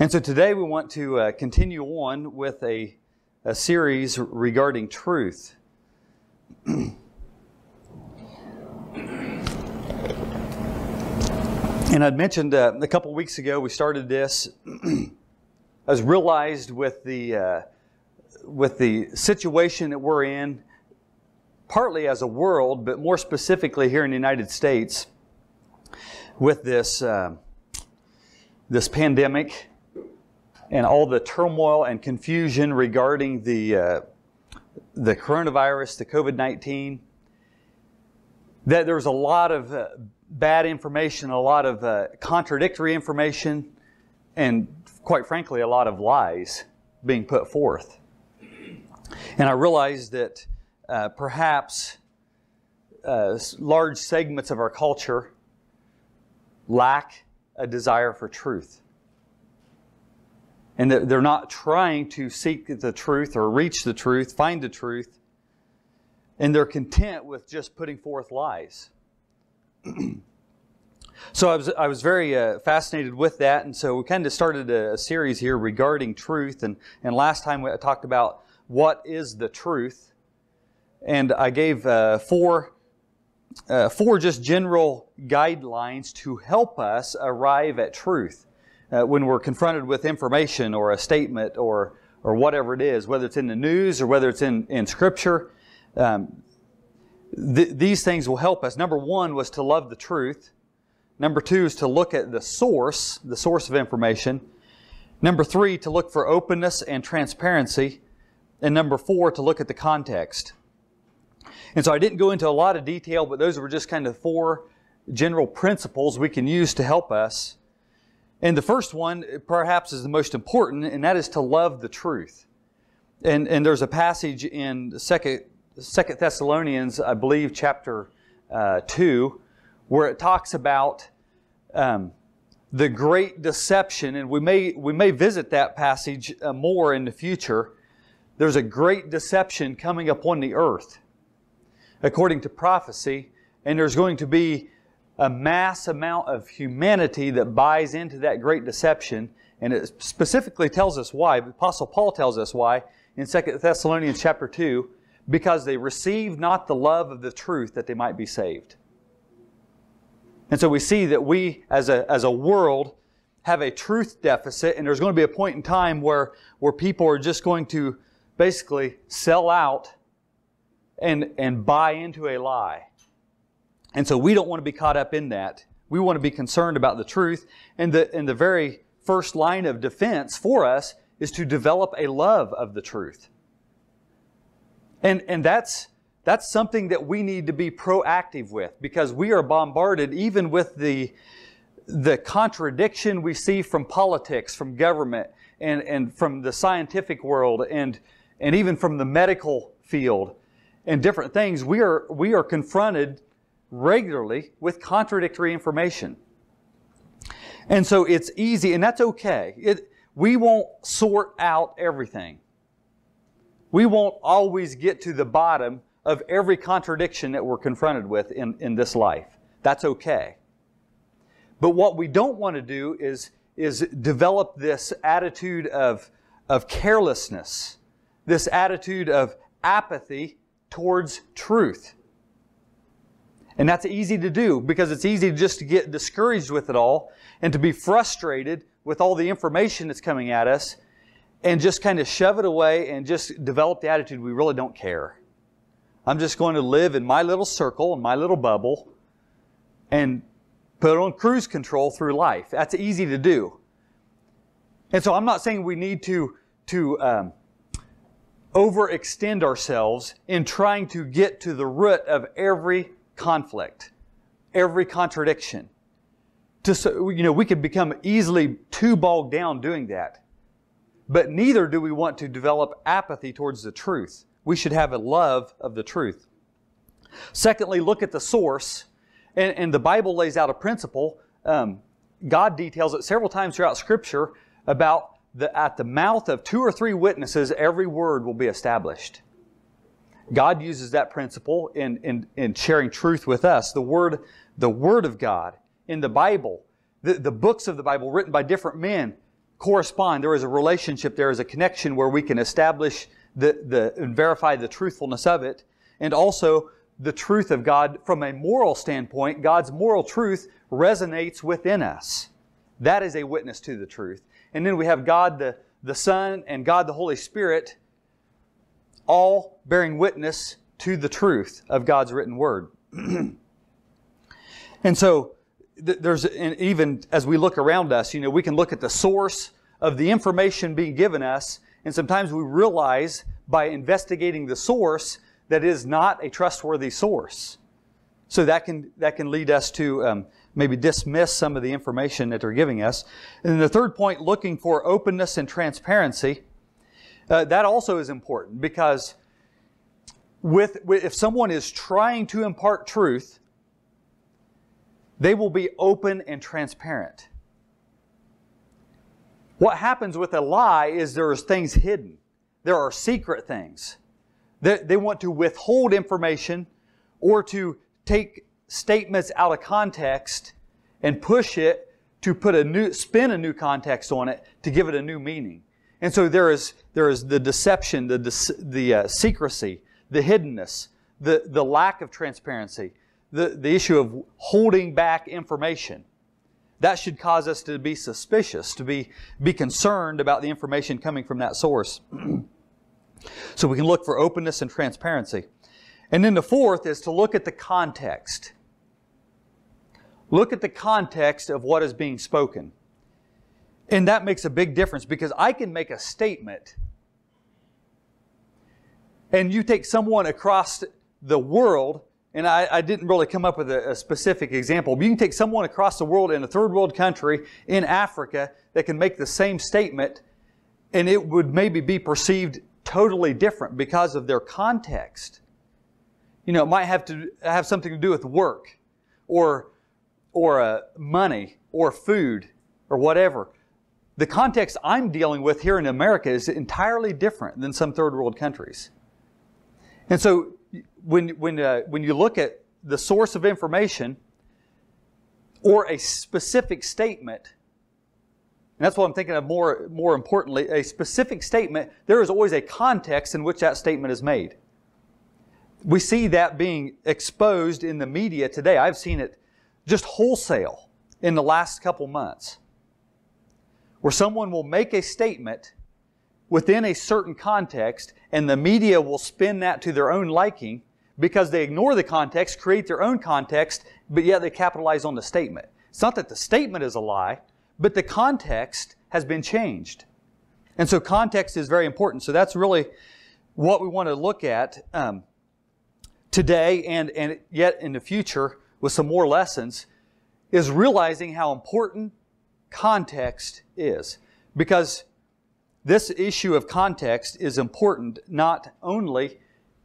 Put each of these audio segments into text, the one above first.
And so today we want to uh, continue on with a, a series regarding truth. and I'd mentioned uh, a couple weeks ago we started this. I was realized with the uh, with the situation that we're in, partly as a world, but more specifically here in the United States, with this uh, this pandemic and all the turmoil and confusion regarding the, uh, the coronavirus, the COVID 19, that there was a lot of uh, bad information, a lot of uh, contradictory information, and quite frankly, a lot of lies being put forth. And I realized that uh, perhaps uh, large segments of our culture lack a desire for truth and that they're not trying to seek the truth or reach the truth, find the truth, and they're content with just putting forth lies. so I was, I was very uh, fascinated with that, and so we kind of started a, a, series here regarding truth. And, and last time we talked about what is the truth, and I gave uh, four. Uh, four just general guidelines to help us arrive at truth uh, when we're confronted with information or a statement or, or whatever it is, whether it's in the news or whether it's in, in Scripture, um, th- these things will help us. Number one was to love the truth. Number two is to look at the source, the source of information. Number three, to look for openness and transparency. And number four, to look at the context. And so I didn't go into a lot of detail, but those were just kind of four general principles we can use to help us and the first one, perhaps, is the most important, and that is to love the truth. And, and there's a passage in Second, Second Thessalonians, I believe, chapter uh, 2, where it talks about um, the great deception, and we may, we may visit that passage uh, more in the future. There's a great deception coming upon the earth, according to prophecy, and there's going to be a mass amount of humanity that buys into that great deception. And it specifically tells us why. Apostle Paul tells us why in 2 Thessalonians chapter 2 because they received not the love of the truth that they might be saved. And so we see that we, as a, as a world, have a truth deficit, and there's going to be a point in time where, where people are just going to basically sell out and, and buy into a lie. And so we don't want to be caught up in that. We want to be concerned about the truth. And the, and the very first line of defense for us is to develop a love of the truth. And, and that's, that's something that we need to be proactive with because we are bombarded even with the, the contradiction we see from politics, from government, and, and from the scientific world, and, and even from the medical field, and different things. We are, we are confronted regularly with contradictory information. And so it's easy, and that's okay. It, we won't sort out everything. We won't always get to the bottom of every contradiction that we're confronted with in, in this life. That's okay. But what we don't want to do is, is develop this attitude of, of carelessness, this attitude of apathy towards truth. And that's easy to do because it's easy just to get discouraged with it all and to be frustrated with all the information that's coming at us and just kind of shove it away and just develop the attitude we really don't care. I'm just going to live in my little circle, in my little bubble, and put on cruise control through life. That's easy to do. And so I'm not saying we need to, to um, overextend ourselves in trying to get to the root of every conflict, every contradiction. To, you know, we could become easily too bogged down doing that. But neither do we want to develop apathy towards the truth. We should have a love of the truth. Secondly, look at the source. And, and the Bible lays out a principle. Um, God details it several times throughout Scripture about the, at the mouth of two or three witnesses, every word will be established. God uses that principle in, in, in sharing truth with us. The Word, the Word of God in the Bible, the, the books of the Bible written by different men, correspond. There is a relationship, there is a connection where we can establish the, the, and verify the truthfulness of it. And also the truth of God from a moral standpoint, God's moral truth resonates within us. That is a witness to the truth. And then we have God the, the Son and God the Holy Spirit all bearing witness to the truth of God's written word. and so there's even as we look around us, you know, we can look at the source of the information being given us, and sometimes we realize by investigating the source that is not a trustworthy source. So that can that can lead us to um, maybe dismiss some of the information that they're giving us. And the third point, looking for openness and transparency. Uh, that also is important because with, with if someone is trying to impart truth, they will be open and transparent. What happens with a lie is there is things hidden. There are secret things. They, they want to withhold information or to take statements out of context and push it to put a new, spin a new context on it to give it a new meaning. And so there is, there is the deception, the, the uh, secrecy, the hiddenness, the, the lack of transparency, the, the issue of holding back information. That should cause us to be suspicious, to be, be concerned about the information coming from that source. so we can look for openness and transparency. And then the fourth is to look at the context. Look at the context of what is being spoken. And that makes a big difference because I can make a statement and you take someone across the world, and I, I didn't really come up with a, a, specific example, but you can take someone across the world in a third world country in Africa that can make the same statement, and it would maybe be perceived totally different because of their context. You know, it might have to have something to do with work, or or uh, money, or food, or whatever. The context I'm dealing with here in America is entirely different than some third world countries. And so when, when, uh, when you look at the source of information or a specific statement, and that's what I'm thinking of more, more importantly, a specific statement, there is always a context in which that statement is made. We see that being exposed in the media today. I've seen it just wholesale in the last couple months, where someone will make a statement within a certain context, and the media will spin that to their own liking because they ignore the context, create their own context, but yet they capitalize on the statement. It's not that the statement is a lie, but the context has been changed. And so context is very important. So that's really what we want to look at um, today and, and yet in the future with some more lessons is realizing how important context is. Because this issue of context is important not only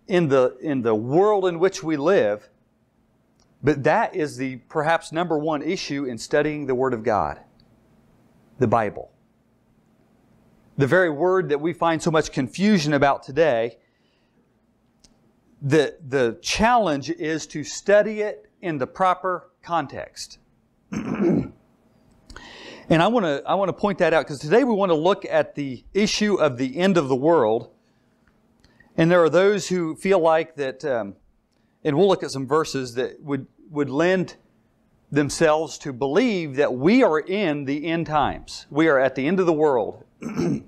in the, in the world in which we live, but that is the perhaps number one issue in studying the Word of God, the Bible. The very word that we find so much confusion about today, the, the challenge is to study it in the proper context. And I want to I want to point that out because today we want to look at the issue of the end of the world. And there are those who feel like that, um, and we'll look at some verses that would would lend themselves to believe that we are in the end times. We are at the end of the world. and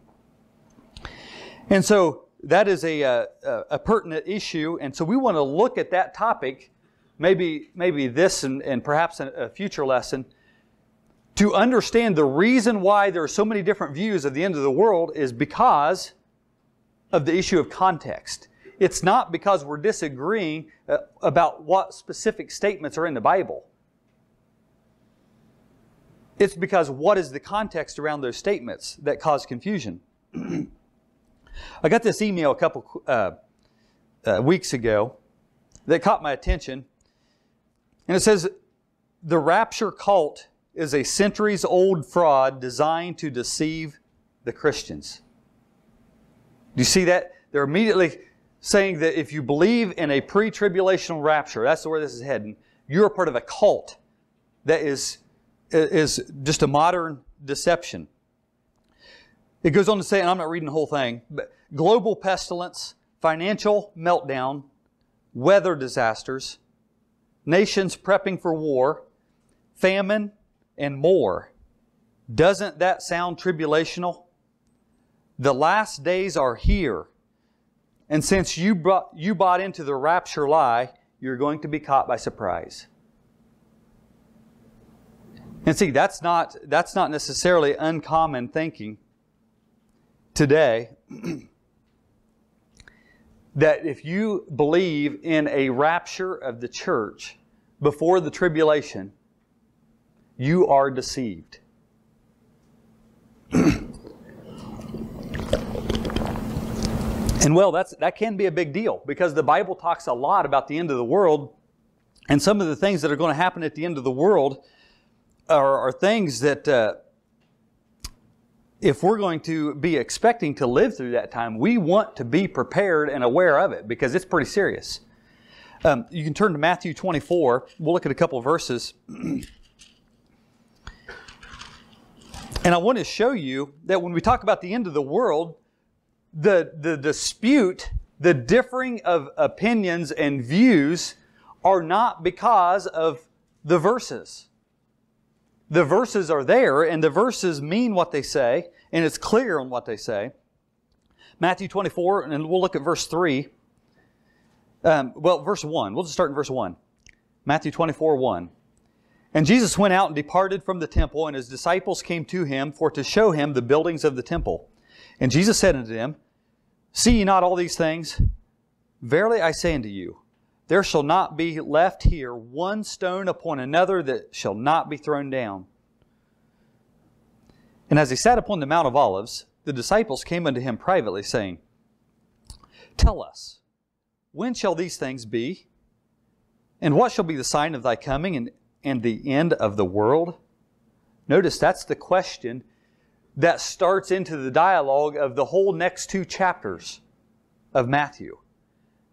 so that is a, a, a, pertinent issue. And so we want to look at that topic, maybe, maybe this and, and perhaps a future lesson, to understand the reason why there are so many different views of the end of the world is because of the issue of context. It's not because we're disagreeing uh, about what specific statements are in the Bible. It's because what is the context around those statements that cause confusion. I got this email a couple uh, uh, weeks ago that caught my attention. And it says, The rapture cult is a centuries old fraud designed to deceive the Christians. Do you see that? They're immediately saying that if you believe in a pre tribulational rapture, that's where this is heading, you're part of a cult that is, is just a modern deception. It goes on to say, and I'm not reading the whole thing, but global pestilence, financial meltdown, weather disasters, nations prepping for war, famine, and more. Doesn't that sound tribulational? The last days are here. And since you, brought, you bought into the rapture lie, you're going to be caught by surprise. And see, that's not, that's not necessarily uncommon thinking today. that if you believe in a rapture of the church before the tribulation, you are deceived. And well, that's, that can be a big deal because the Bible talks a lot about the end of the world. And some of the things that are going to happen at the end of the world are, are things that, uh, if we're going to be expecting to live through that time, we want to be prepared and aware of it because it's pretty serious. Um, you can turn to Matthew 24. We'll look at a couple verses. and I want to show you that when we talk about the end of the world, the, the dispute, the differing of opinions and views are not because of the verses. The verses are there, and the verses mean what they say, and it's clear on what they say. Matthew 24, and we'll look at verse 3. Um, well, verse 1. We'll just start in verse 1. Matthew 24, 1. And Jesus went out and departed from the temple, and his disciples came to him for to show him the buildings of the temple. And Jesus said unto them, See ye not all these things? Verily I say unto you, there shall not be left here one stone upon another that shall not be thrown down. And as he sat upon the Mount of Olives, the disciples came unto him privately, saying, Tell us, when shall these things be? And what shall be the sign of thy coming and, and the end of the world? Notice that's the question that starts into the dialogue of the whole next two chapters of Matthew.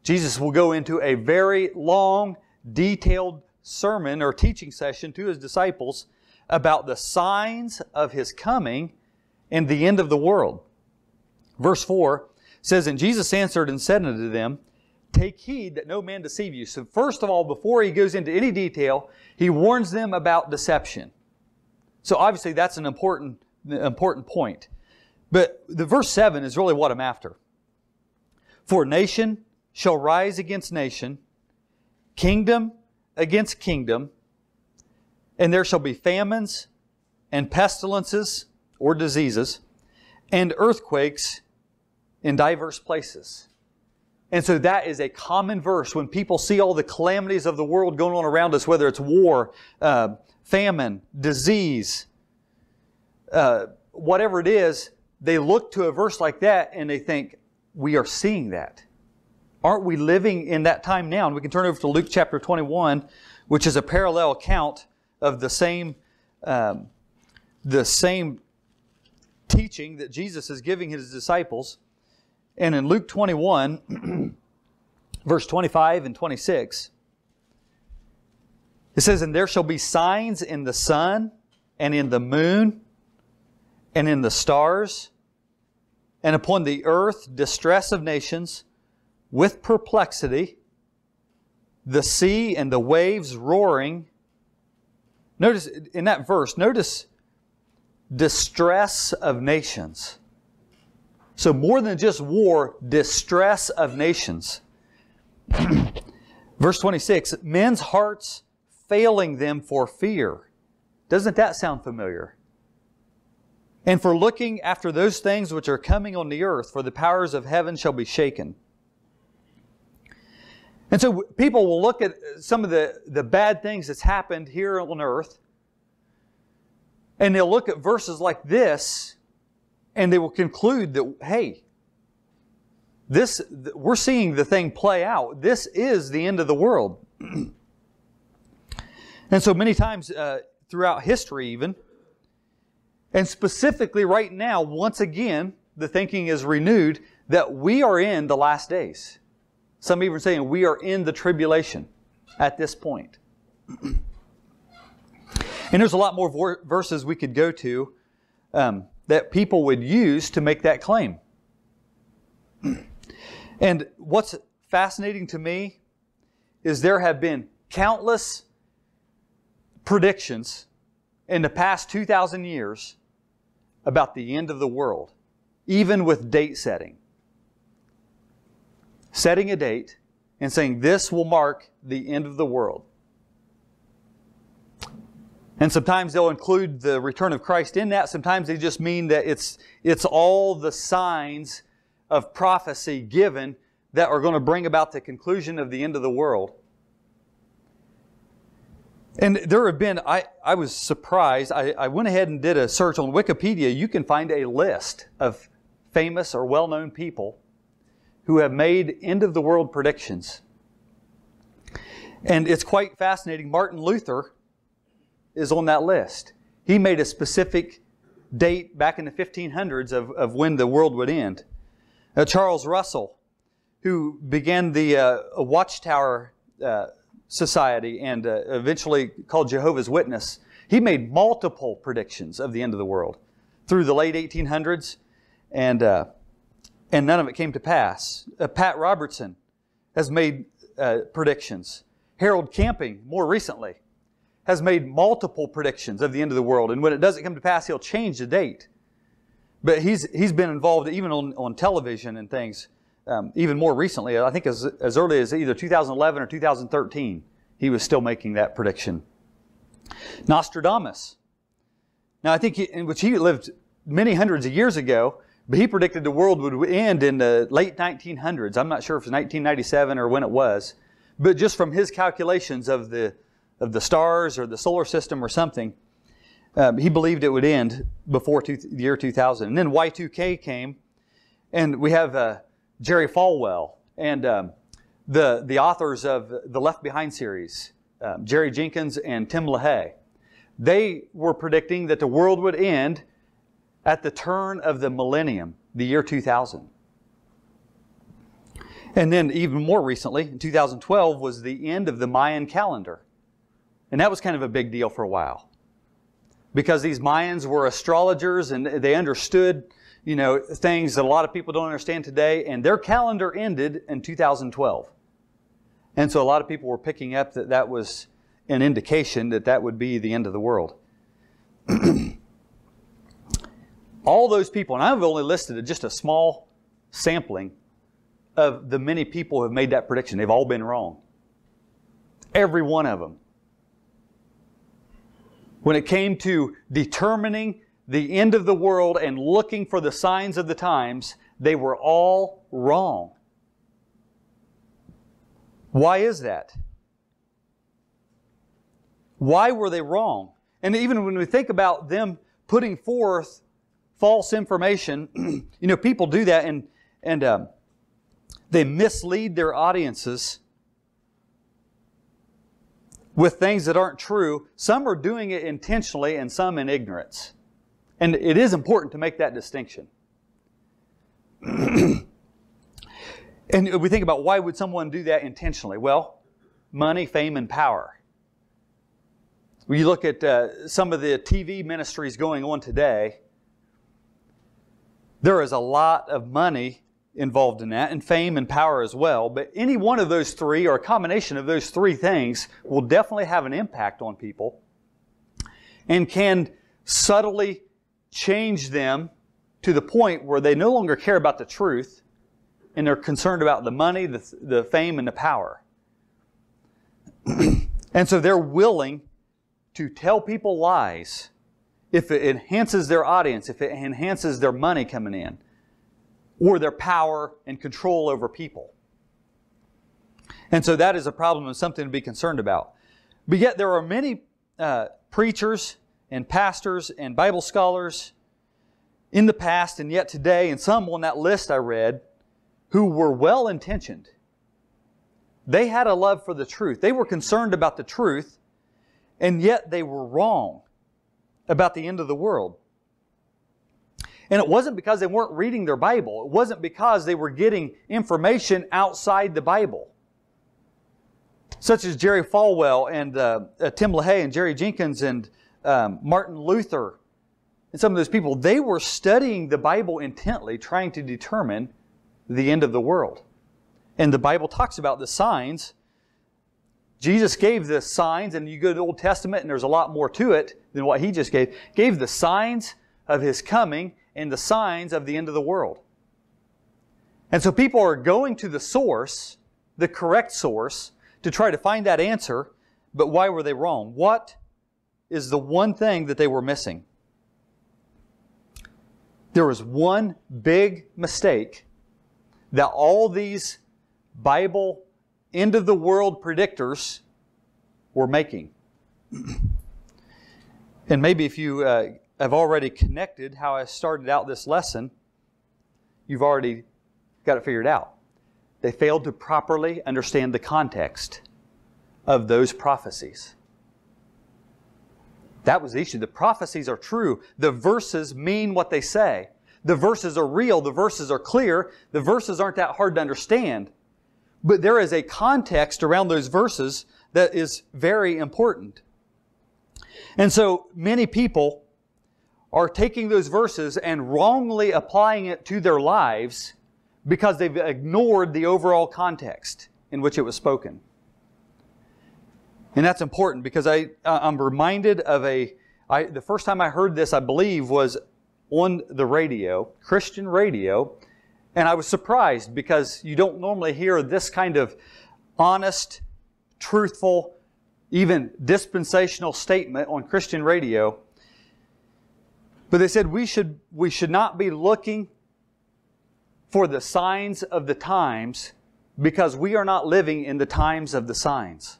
Jesus will go into a very long, detailed sermon or teaching session to his disciples about the signs of his coming and the end of the world. Verse 4 says, And Jesus answered and said unto them, Take heed that no man deceive you. So, first of all, before he goes into any detail, he warns them about deception. So, obviously, that's an important important point. But the verse 7 is really what I'm after. For nation shall rise against nation, kingdom against kingdom, and there shall be famines and pestilences or diseases and earthquakes in diverse places. And so that is a common verse when people see all the calamities of the world going on around us, whether it's war, uh, famine, disease, uh, whatever it is, they look to a verse like that and they think, we are seeing that. Aren't we living in that time now? And we can turn over to Luke chapter 21, which is a parallel account of the same, um, the same teaching that Jesus is giving his disciples. And in Luke 21, verse 25 and 26, it says, And there shall be signs in the sun and in the moon and in the stars, and upon the earth distress of nations, with perplexity, the sea and the waves roaring. Notice in that verse, notice distress of nations. So, more than just war, distress of nations. Verse 26 men's hearts failing them for fear. Doesn't that sound familiar? and for looking after those things which are coming on the earth, for the powers of heaven shall be shaken. And so people will look at some of the, the bad things that's happened here on earth, and they'll look at verses like this, and they will conclude that, hey, this, we're seeing the thing play out. This is the end of the world. and so many times uh, throughout history, even, and specifically, right now, once again, the thinking is renewed that we are in the last days. Some even saying we are in the tribulation at this point. and there's a lot more verses we could go to. Um, that people would use to make that claim. And what's fascinating to me is there have been countless predictions in the past 2,000 years about the end of the world, even with date setting. Setting a date and saying this will mark the end of the world. And sometimes they'll include the return of Christ in that. Sometimes they just mean that it's, it's all the signs of prophecy given that are going to bring about the conclusion of the end of the world. And there have been, I, I was surprised. I, I went ahead and did a search on Wikipedia. You can find a list of famous or well known people who have made end of the world predictions. And it's quite fascinating. Martin Luther is on that list. He made a specific date back in the 1500s of, of when the world would end. Uh, Charles Russell, who began the uh, Watchtower uh, Society and uh, eventually called Jehovah's Witness, he made multiple predictions of the end of the world through the late 1800s, and, uh, and none of it came to pass. Uh, Pat Robertson has made predictions. Harold Camping, more recently, has made multiple predictions of the end of the world. And when it doesn't come to pass, he'll change the date. But he's, he's been involved even on, on television and things, um, even more recently. I think as, as early as either 2011 or 2013, he was still making that prediction. Nostradamus. Now, I think he, in which he lived many hundreds of years ago, but he predicted the world would end in the late 1900s. I'm not sure if it was 1997 or when it was. But just from his calculations of the of the stars or the solar system or something. Um, he believed it would end before two, the year 2000. And then Y2K came, and we have uh, Jerry Falwell and um, the, the authors of the Left Behind series, um, Jerry Jenkins and Tim LaHaye. They were predicting that the world would end at the turn of the millennium, the year 2000. And then, even more recently, in 2012, was the end of the Mayan calendar. And that was kind of a big deal for a while. Because these Mayans were astrologers and they understood, you know, things that a lot of people don't understand today, and their calendar ended in 2012. And so a lot of people were picking up that that was an indication that that would be the end of the world. All those people, and I've only listed just a small sampling of the many people who have made that prediction. They've all been wrong. Every one of them when it came to determining the end of the world and looking for the signs of the times, they were all wrong. Why is that? Why were they wrong? And even when we think about them putting forth false information, you know, people do that and, and um, they mislead their audiences with things that aren't true. Some are doing it intentionally and some in ignorance. And it is important to make that distinction. and we think about why would someone do that intentionally? Well, money, fame, and power. When you look at uh, some of the TV ministries going on today, there is a lot of money involved in that, and fame and power as well. But any one of those three, or a combination of those three things, will definitely have an impact on people and can subtly change them to the point where they no longer care about the truth and they're concerned about the money, the, the fame, and the power. and so they're willing to tell people lies if it enhances their audience, if it enhances their money coming in or their power and control over people. And so that is a problem and something to be concerned about. But yet there are many uh, preachers and pastors and Bible scholars in the past and yet today, and some on that list I read, who were well intentioned. They had a love for the truth. They were concerned about the truth, and yet they were wrong about the end of the world. And it wasn't because they weren't reading their Bible. It wasn't because they were getting information outside the Bible. Such as Jerry Falwell and uh, uh, Tim LaHaye and Jerry Jenkins and um, Martin Luther and some of those people, they were studying the Bible intently, trying to determine the end of the world. And the Bible talks about the signs. Jesus gave the signs, and you go to the Old Testament, and there's a lot more to it than what he just gave. Gave the signs of his coming and the signs of the end of the world. And so people are going to the source, the correct source, to try to find that answer, but why were they wrong? What is the one thing that they were missing? There was one big mistake that all these Bible end of the world predictors were making. and maybe if you uh, have already connected how I started out this lesson, you've already got it figured out. They failed to properly understand the context of those prophecies. That was the issue. The prophecies are true. The verses mean what they say. The verses are real. The verses are clear. The verses aren't that hard to understand. But there is a context around those verses that is very important. And so many people are taking those verses and wrongly applying it to their lives because they've ignored the overall context in which it was spoken. And that's important because I, I'm reminded of a. I, the first time I heard this, I believe, was on the radio, Christian radio, and I was surprised because you don't normally hear this kind of honest, truthful, even dispensational statement on Christian radio. But they said we should, we should not be looking for the signs of the times because we are not living in the times of the signs.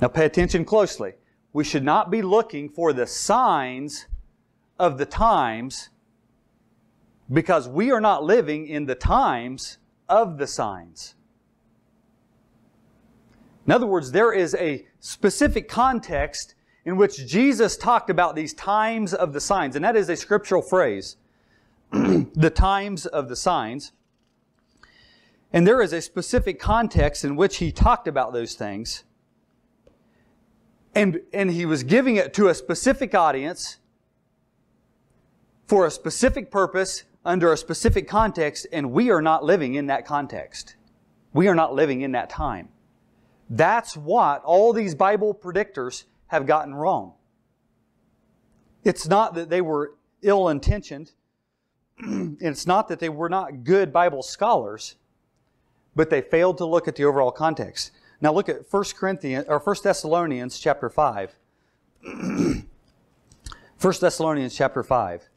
Now pay attention closely. We should not be looking for the signs of the times because we are not living in the times of the signs. In other words, there is a specific context in which Jesus talked about these times of the signs, and that is a scriptural phrase the times of the signs. And there is a specific context in which he talked about those things. And, and he was giving it to a specific audience for a specific purpose under a specific context, and we are not living in that context. We are not living in that time. That's what all these Bible predictors have gotten wrong. It's not that they were ill intentioned, and it's not that they were not good Bible scholars, but they failed to look at the overall context. Now look at 1 Corinthians or 1 Thessalonians chapter 5. 1 Thessalonians chapter 5.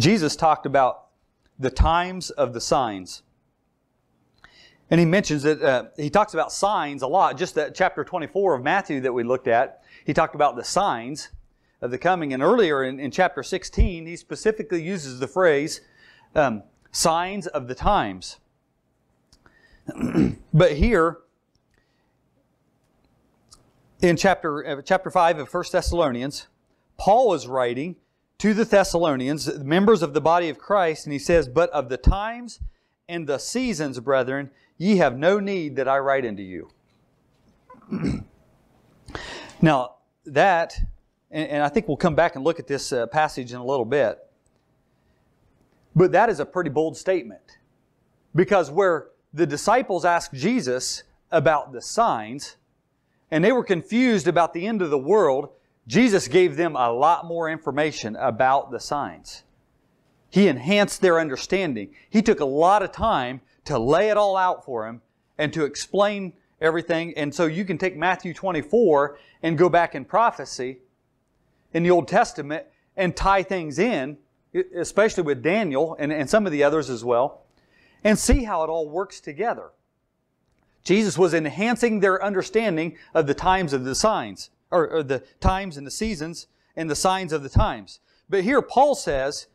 Jesus talked about the times of the signs. And he mentions that uh, he talks about signs a lot. Just that chapter 24 of Matthew that we looked at, he talked about the signs of the coming. And earlier in, in chapter 16, he specifically uses the phrase um, signs of the times. but here, in chapter, uh, chapter 5 of 1 Thessalonians, Paul is writing to the Thessalonians, members of the body of Christ, and he says, But of the times and the seasons, brethren, Ye have no need that I write unto you. now, that, and, and, I think we'll come back and look at this uh, passage in a little bit, but that is a pretty bold statement. Because where the disciples asked Jesus about the signs, and they were confused about the end of the world, Jesus gave them a lot more information about the signs. He enhanced their understanding. He took a lot of time to lay it all out for him and to explain everything. And so you can take Matthew 24 and go back in prophecy in the Old Testament and tie things in, especially with Daniel and, and some of the others as well, and see how it all works together. Jesus was enhancing their understanding of the times of the signs, or, or the times and the seasons and the signs of the times. But here Paul says,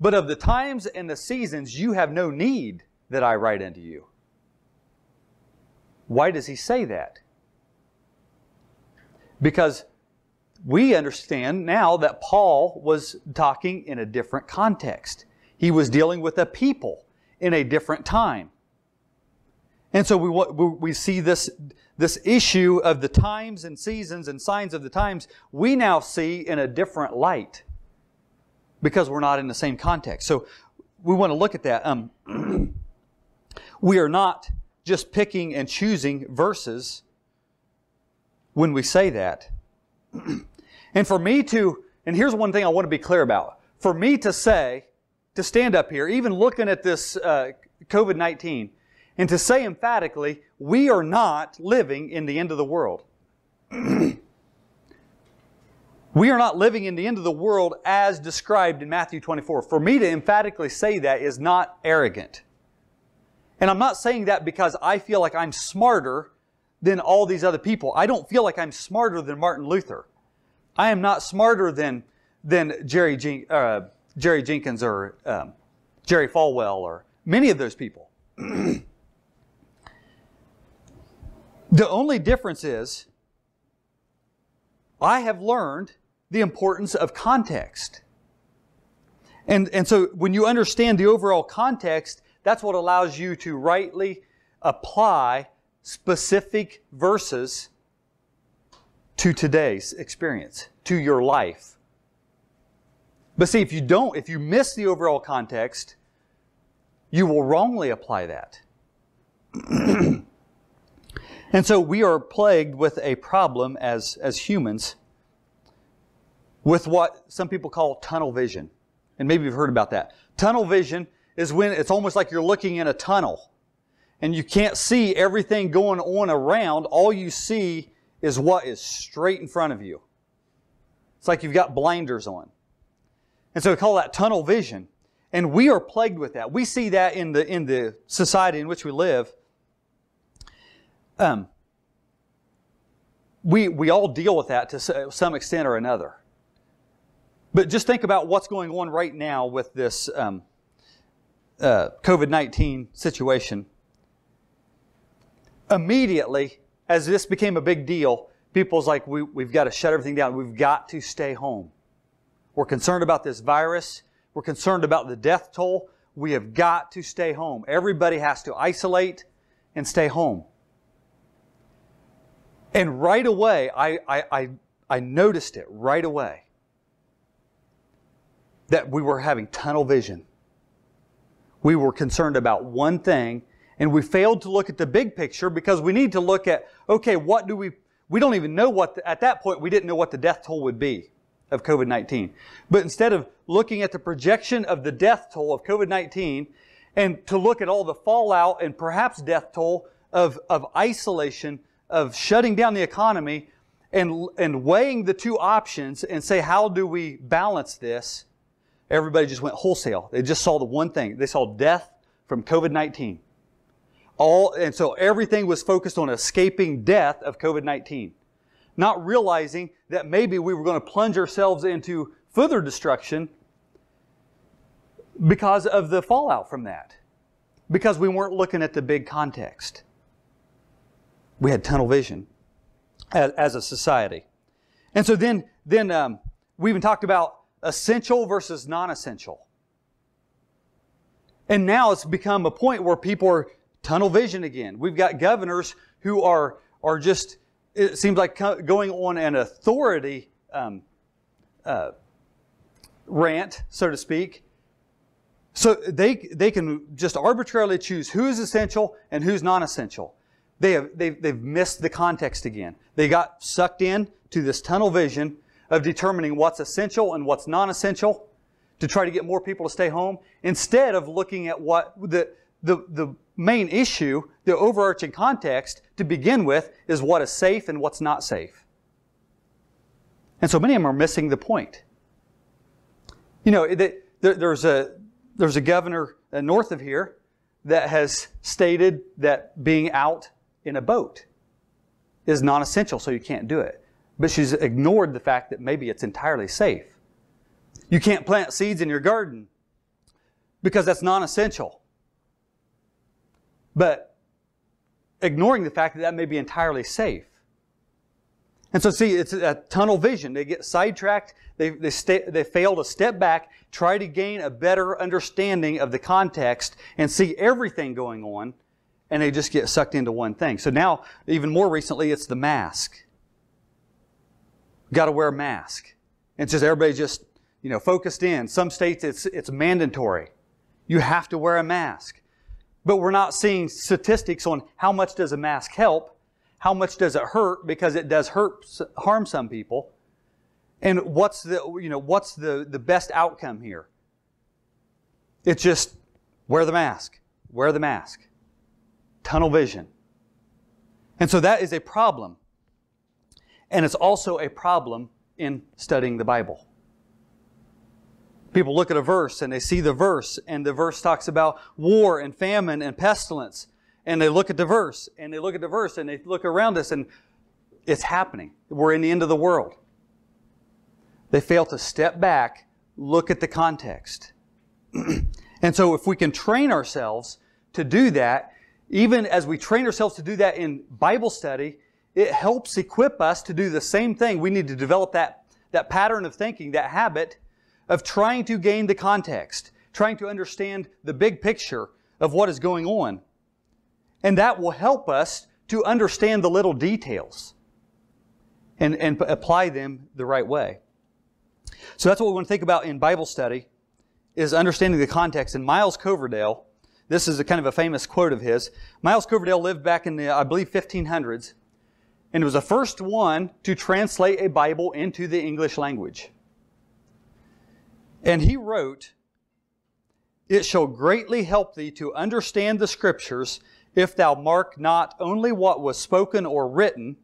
But of the times and the seasons you have no need that I write unto you. Why does he say that? Because we understand now that Paul was talking in a different context. He was dealing with a people in a different time. And so we, we see this, this issue of the times and seasons and signs of the times, we now see in a different light because we're not in the same context. So we want to look at that. Um, we are not just picking and choosing verses when we say that. and for me to, and here's one thing I want to be clear about. For me to say, to stand up here, even looking at this uh, COVID 19, and to say emphatically, we are not living in the end of the world. we are not living in the end of the world as described in Matthew 24. For me to emphatically say that is not arrogant. And I'm not saying that because I feel like I'm smarter than all these other people. I don't feel like I'm smarter than Martin Luther. I am not smarter than, than Jerry, Jen, uh, Jerry Jenkins or um, Jerry Falwell or many of those people. the only difference is I have learned the importance of context. And, and so when you understand the overall context, that's what allows you to rightly apply specific verses to today's experience, to your life. But see, if you don't, if you miss the overall context, you will wrongly apply that. and so we are plagued with a problem as, as humans with what some people call tunnel vision. And maybe you've heard about that. Tunnel vision is when it's almost like you're looking in a tunnel and you can't see everything going on around. All you see is what is straight in front of you. It's like you've got blinders on. And so we call that tunnel vision. And we are plagued with that. We see that in the, in the society in which we live. Um, we, we all deal with that to some extent or another. But just think about what's going on right now with this um, uh, COVID 19 situation. Immediately, as this became a big deal, people's like, we, we've got to shut everything down. We've got to stay home. We're concerned about this virus. We're concerned about the death toll. We have got to stay home. Everybody has to isolate and stay home. And right away, I, I, I, I noticed it right away that we were having tunnel vision. We were concerned about one thing and we failed to look at the big picture because we need to look at, okay, what do we, we don't even know what, the, at that point, we didn't know what the death toll would be of COVID-19. But instead of looking at the projection of the death toll of COVID-19 and to look at all the fallout and perhaps death toll of, of isolation, of shutting down the economy and, and weighing the two options and say, how do we balance this? everybody just went wholesale. They just saw the one thing. They saw death from COVID-19. All, and so everything was focused on escaping death of COVID-19. Not realizing that maybe we were going to plunge ourselves into further destruction because of the fallout from that. Because we weren't looking at the big context. We had tunnel vision as, as a society. And so then, then um, we even talked about essential versus non essential. And now it's become a point where people are tunnel vision again. We've got governors who are, are just, it seems like going on an authority um, uh, rant, so to speak. So they, they can just arbitrarily choose who's essential and who's non essential. They have, they've, they've missed the context again. They got sucked in to this tunnel vision of determining what's essential and what's non-essential to try to get more people to stay home instead of looking at what the, the, the main issue, the overarching context to begin with is what is safe and what's not safe. And so many of them are missing the point. You know, there's a, there's a governor uh, north of here that has stated that being out in a boat is non-essential, so you can't do it but she's ignored the fact that maybe it's entirely safe. You can't plant seeds in your garden because that's non essential. But ignoring the fact that that may be entirely safe. And so, see, it's a tunnel vision. They get sidetracked. They, they, stay, they fail to step back, try to gain a better understanding of the context, and see everything going on, and they just get sucked into one thing. So now, even more recently, it's the mask. Got to wear a mask. And it's just everybody just, you know, focused in. Some states it's, it's mandatory. You have to wear a mask. But we're not seeing statistics on how much does a mask help how much does it hurt because it does hurt harm some people and what's the you know what's the the best outcome here it's just wear the mask wear the mask tunnel vision and so that is a problem and it's also a problem in studying the bible people look at a verse and they see the verse and the verse talks about war and famine and pestilence and they look at the verse and they look at the verse and they look around us and it's happening. We're in the end of the world. They fail to step back, look at the context. and so if we can train ourselves to do that, even as we train ourselves to do that in Bible study, it helps equip us to do the same thing. We need to develop that, that pattern of thinking, that habit of trying to gain the context, trying to understand the big picture of what is going on. And that will help us to understand the little details and, and apply them the right way. So that's what we want to think about in Bible study is understanding the context. And Miles Coverdale, this is a kind of a famous quote of his. Miles Coverdale lived back in the, I believe, 1500s, and was the first one to translate a Bible into the English language. And he wrote, It shall greatly help thee to understand the Scriptures if thou mark not only what was spoken or written,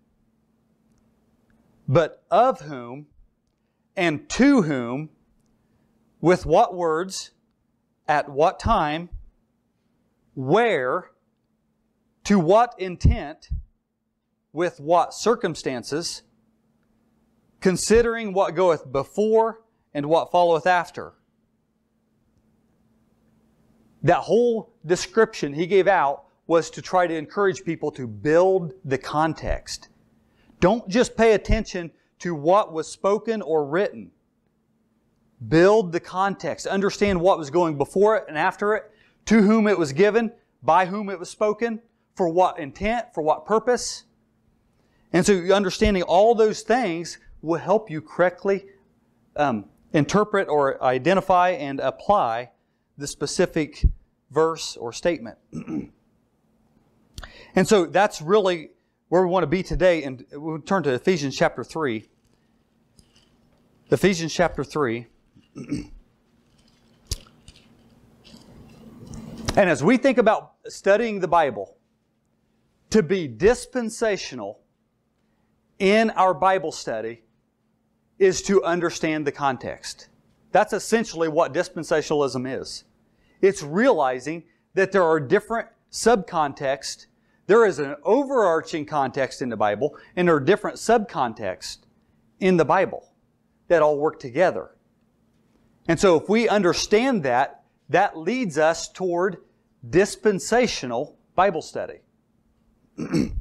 but of whom and to whom, with what words, at what time, where, to what intent, with what circumstances, considering what goeth before and what followeth after. That whole description he gave out was to try to encourage people to build the context. Don't just pay attention to what was spoken or written. Build the context. Understand what was going before it and after it, to whom it was given, by whom it was spoken, for what intent, for what purpose. And so understanding all those things will help you correctly um, interpret or identify and apply the specific verse or statement. And so that's really where we want to be today. And we'll turn to Ephesians chapter 3. Ephesians chapter 3. and as we think about studying the Bible, to be dispensational in our Bible study is to understand the context. That's essentially what dispensationalism is. It's realizing that there are different subcontexts there is an overarching context in the Bible, and there are different subcontexts in the Bible that all work together. And so if we understand that, that leads us toward dispensational Bible study. and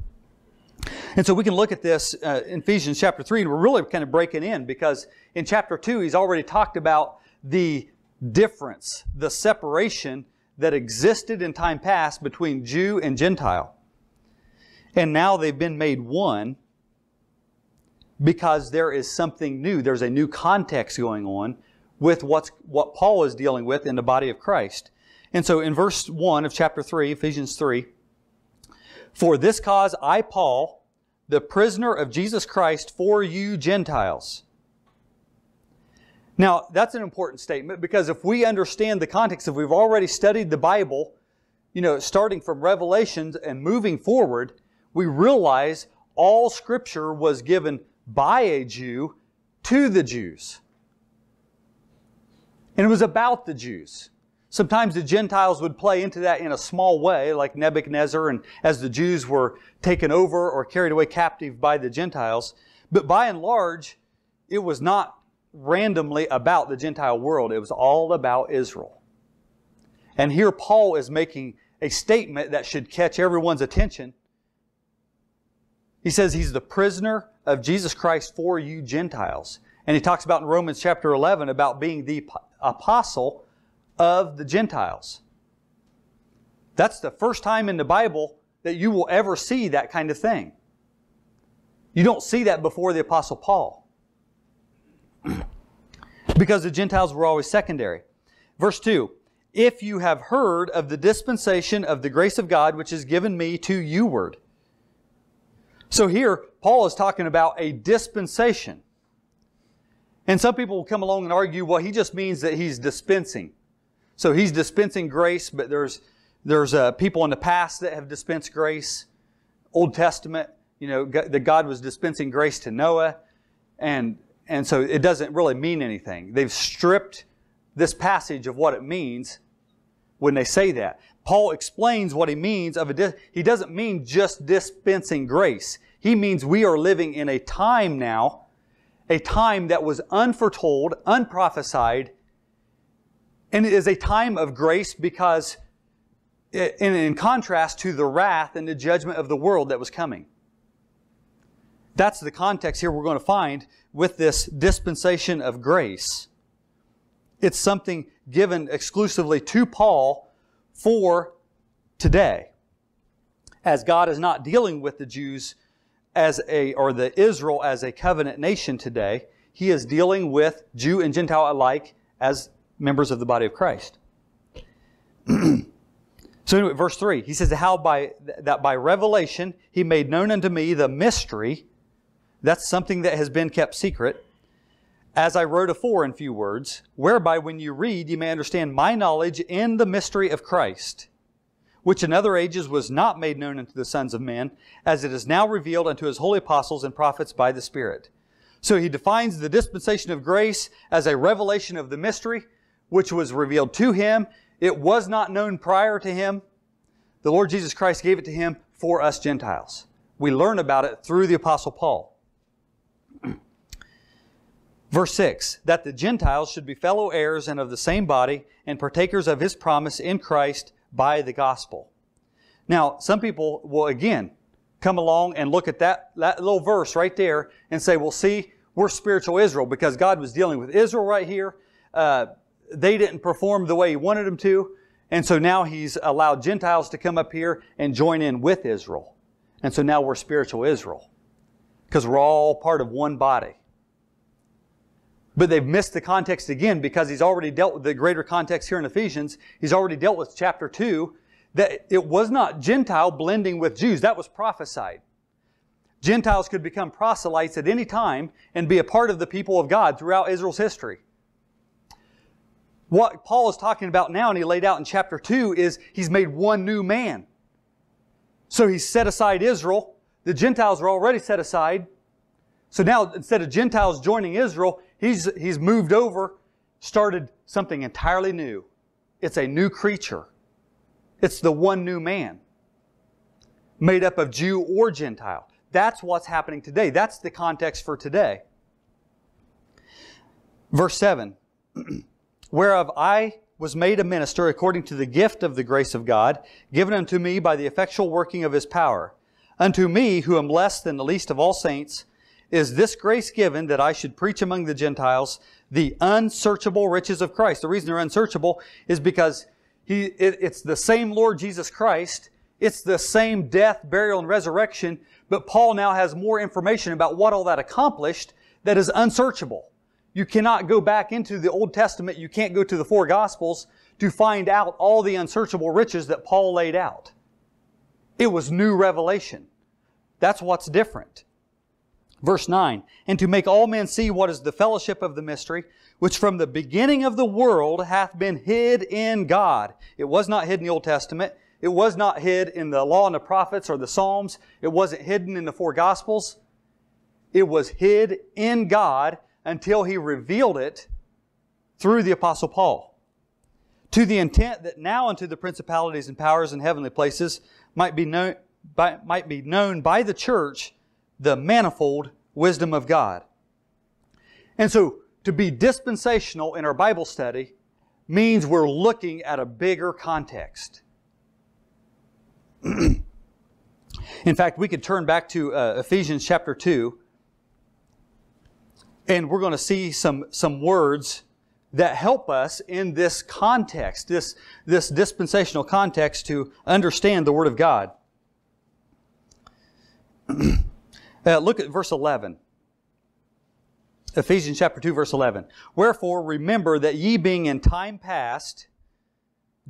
so we can look at this uh, in Ephesians chapter 3, and we're really kind of breaking in because in chapter 2, he's already talked about the difference, the separation that existed in time past between Jew and Gentile. And now they've been made one because there is something new. There's a new context going on with what's, what Paul is dealing with in the body of Christ. And so in verse 1 of chapter 3, Ephesians 3, For this cause I, Paul, the prisoner of Jesus Christ for you Gentiles. Now, that's an important statement because if we understand the context, if we've already studied the Bible, you know, starting from Revelations and moving forward, we realize all Scripture was given by a Jew to the Jews. And it was about the Jews. Sometimes the Gentiles would play into that in a small way, like Nebuchadnezzar, and as the Jews were taken over or carried away captive by the Gentiles. But by and large, it was not randomly about the Gentile world, it was all about Israel. And here Paul is making a statement that should catch everyone's attention he says he's the prisoner of Jesus Christ for you Gentiles. And he talks about in Romans chapter 11 about being the apostle of the Gentiles. That's the first time in the Bible that you will ever see that kind of thing. You don't see that before the Apostle Paul. because the Gentiles were always secondary. Verse 2 If you have heard of the dispensation of the grace of God which is given me to you word. So here, Paul is talking about a dispensation. And some people will come along and argue, well, he just means that he's dispensing. So he's dispensing grace, but there's, there's uh, people in the past that have dispensed grace. Old Testament, you know, that God was dispensing grace to Noah. And, and so it doesn't really mean anything. They've stripped this passage of what it means when they say that. Paul explains what he means of a, he doesn't mean just dispensing grace. He means we are living in a time now, a time that was unforetold, unprophesied, and it is a time of grace because in, in contrast to the wrath and the judgment of the world that was coming. That's the context here we're going to find with this dispensation of grace. It's something given exclusively to Paul for today. As God is not dealing with the Jews as a, or the Israel as a covenant nation today, He is dealing with Jew and Gentile alike as members of the body of Christ. so anyway, verse 3, he says, How by, that by revelation He made known unto me the mystery, that's something that has been kept secret, as I wrote afore in few words, whereby when you read, you may understand my knowledge in the mystery of Christ, which in other ages was not made known unto the sons of men, as it is now revealed unto his holy apostles and prophets by the Spirit. So he defines the dispensation of grace as a revelation of the mystery, which was revealed to him. It was not known prior to him. The Lord Jesus Christ gave it to him for us Gentiles. We learn about it through the Apostle Paul. Verse 6 that the Gentiles should be fellow heirs and of the same body and partakers of his promise in Christ by the gospel. Now, some people will again come along and look at that, that little verse right there and say, well, see, we're spiritual Israel because God was dealing with Israel right here. Uh, they didn't perform the way He wanted them to. And so now He's allowed Gentiles to come up here and join in with Israel. And so now we're spiritual Israel because we're all part of one body. But they've missed the context again because he's already dealt with the greater context here in Ephesians. He's already dealt with chapter 2 that it was not Gentile blending with Jews. That was prophesied. Gentiles could become proselytes at any time and be a part of the people of God throughout Israel's history. What Paul is talking about now, and he laid out in chapter 2, is he's made one new man. So he's set aside Israel. The Gentiles are already set aside. So now, instead of Gentiles joining Israel, he's, he's moved over, started something entirely new. It's a new creature. It's the one new man, made up of Jew or Gentile. That's what's happening today. That's the context for today. Verse 7 Whereof I was made a minister according to the gift of the grace of God, given unto me by the effectual working of his power. Unto me, who am less than the least of all saints, is this grace given that I should preach among the Gentiles the unsearchable riches of Christ. The reason they're unsearchable is because he, it, it's the same Lord Jesus Christ. It's the same death, burial, and resurrection, but Paul now has more information about what all that accomplished that is unsearchable. You cannot go back into the Old Testament, you can't go to the four Gospels to find out all the unsearchable riches that Paul laid out. It was new revelation. That's what's different. Verse 9, and to make all men see what is the fellowship of the mystery, which from the beginning of the world hath been hid in God. It was not hid in the Old Testament. It was not hid in the law and the prophets or the Psalms. It wasn't hidden in the four Gospels. It was hid in God until He revealed it through the Apostle Paul. To the intent that now unto the principalities and powers in heavenly places might be known by, might be known by the church the manifold wisdom of God. And so, to be dispensational in our Bible study means we're looking at a bigger context. in fact, we could turn back to uh, Ephesians chapter 2 And we're going to see some, some words that help us in this context, this, this dispensational context, to understand the Word of God. uh, look at verse 11. Ephesians chapter 2, verse 11. Wherefore, remember that ye being in time past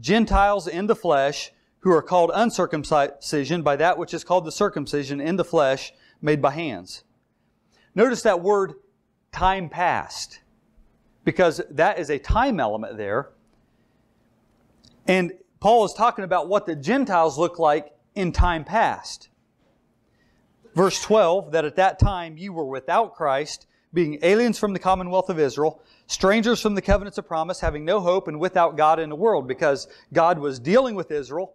Gentiles in the flesh, who are called uncircumcision by that which is called the circumcision in the flesh made by hands. Notice that word time past because that is a time element there. And Paul is talking about what the Gentiles look like in time past. Verse 12, that at that time you were without Christ, being aliens from the commonwealth of Israel, strangers from the covenants of promise, having no hope, and without God in the world, because God was dealing with Israel.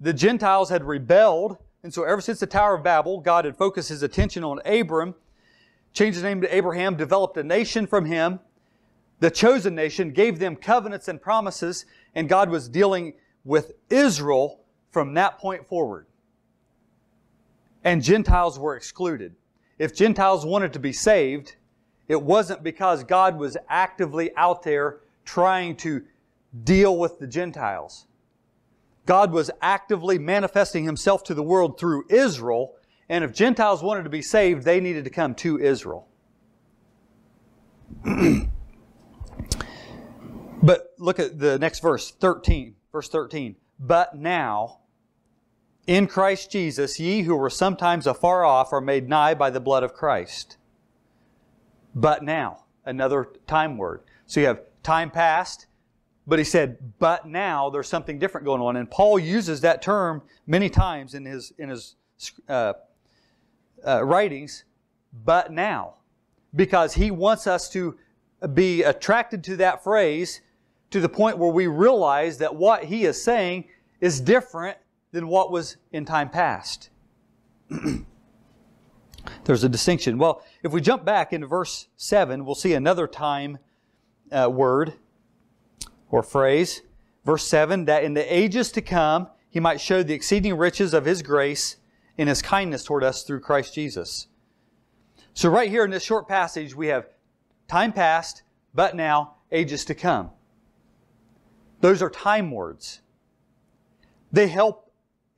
The Gentiles had rebelled, and so ever since the Tower of Babel, God had focused his attention on Abram, changed his name to Abraham, developed a nation from him, the chosen nation, gave them covenants and promises, and God was dealing with Israel from that point forward. And Gentiles were excluded. If Gentiles wanted to be saved, it wasn't because God was actively out there trying to deal with the Gentiles. God was actively manifesting himself to the world through Israel, and if Gentiles wanted to be saved, they needed to come to Israel. But look at the next verse, 13, verse 13. But now, in Christ Jesus, ye who were sometimes afar off are made nigh by the blood of Christ. But now, another time word. So you have time past, but he said, but now there's something different going on. And Paul uses that term many times in his, in his uh, uh, writings, but now, because he wants us to be attracted to that phrase to the point where we realize that what he is saying is different than what was in time past. There's a distinction. Well, if we jump back into verse 7, we'll see another time uh, word or phrase. Verse 7 that in the ages to come he might show the exceeding riches of his grace in his kindness toward us through Christ Jesus. So, right here in this short passage, we have time past, but now, ages to come. Those are time words. They help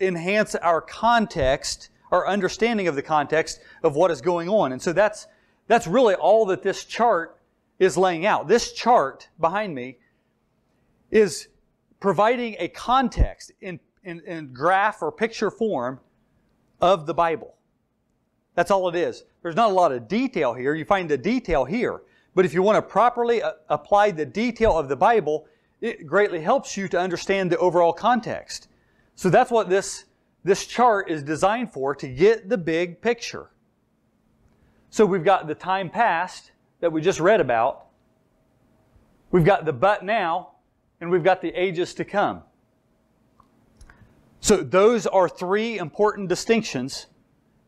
enhance our context, our understanding of the context of what is going on. And so that's, that's really all that this chart is laying out. This chart behind me is providing a context in, in, in graph or picture form of the Bible. That's all it is. There's not a lot of detail here. You find the detail here. But if you want to properly uh, apply the detail of the Bible, it greatly helps you to understand the overall context. So that's what this, this chart is designed for, to get the big picture. So we've got the time past that we just read about. We've got the but now, and we've got the ages to come. So those are three important distinctions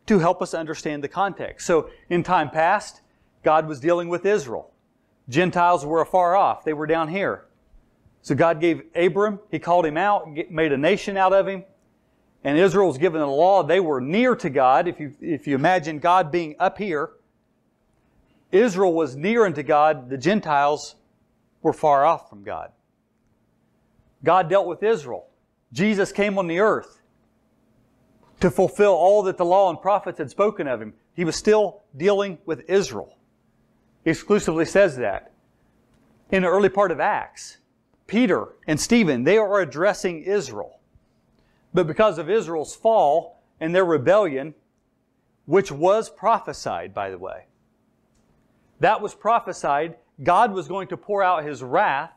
to help us understand the context. So in time past, God was dealing with Israel. Gentiles were afar off. They were down here. So God gave Abram, he called him out, made a nation out of him. And Israel was given a law. They were near to God. If you, if you imagine God being up here, Israel was near unto God. The Gentiles were far off from God. God dealt with Israel. Jesus came on the earth to fulfill all that the law and prophets had spoken of him. He was still dealing with Israel. He exclusively says that. In the early part of Acts, Peter and Stephen, they are addressing Israel. But because of Israel's fall and their rebellion, which was prophesied, by the way, that was prophesied, God was going to pour out his wrath,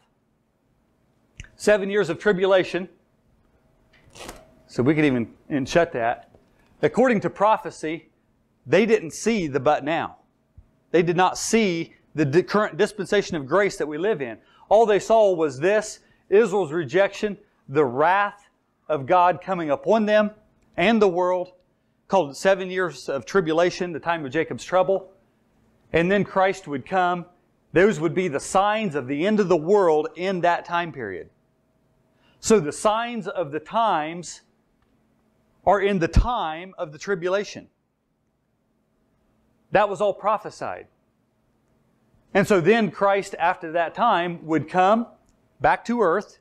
seven years of tribulation. So we could even shut that. According to prophecy, they didn't see the but now. They did not see the current dispensation of grace that we live in. All they saw was this Israel's rejection, the wrath of God coming upon them and the world, called it seven years of tribulation, the time of Jacob's trouble. And then Christ would come. Those would be the signs of the end of the world in that time period. So the signs of the times are in the time of the tribulation. That was all prophesied. And so then Christ, after that time, would come back to earth,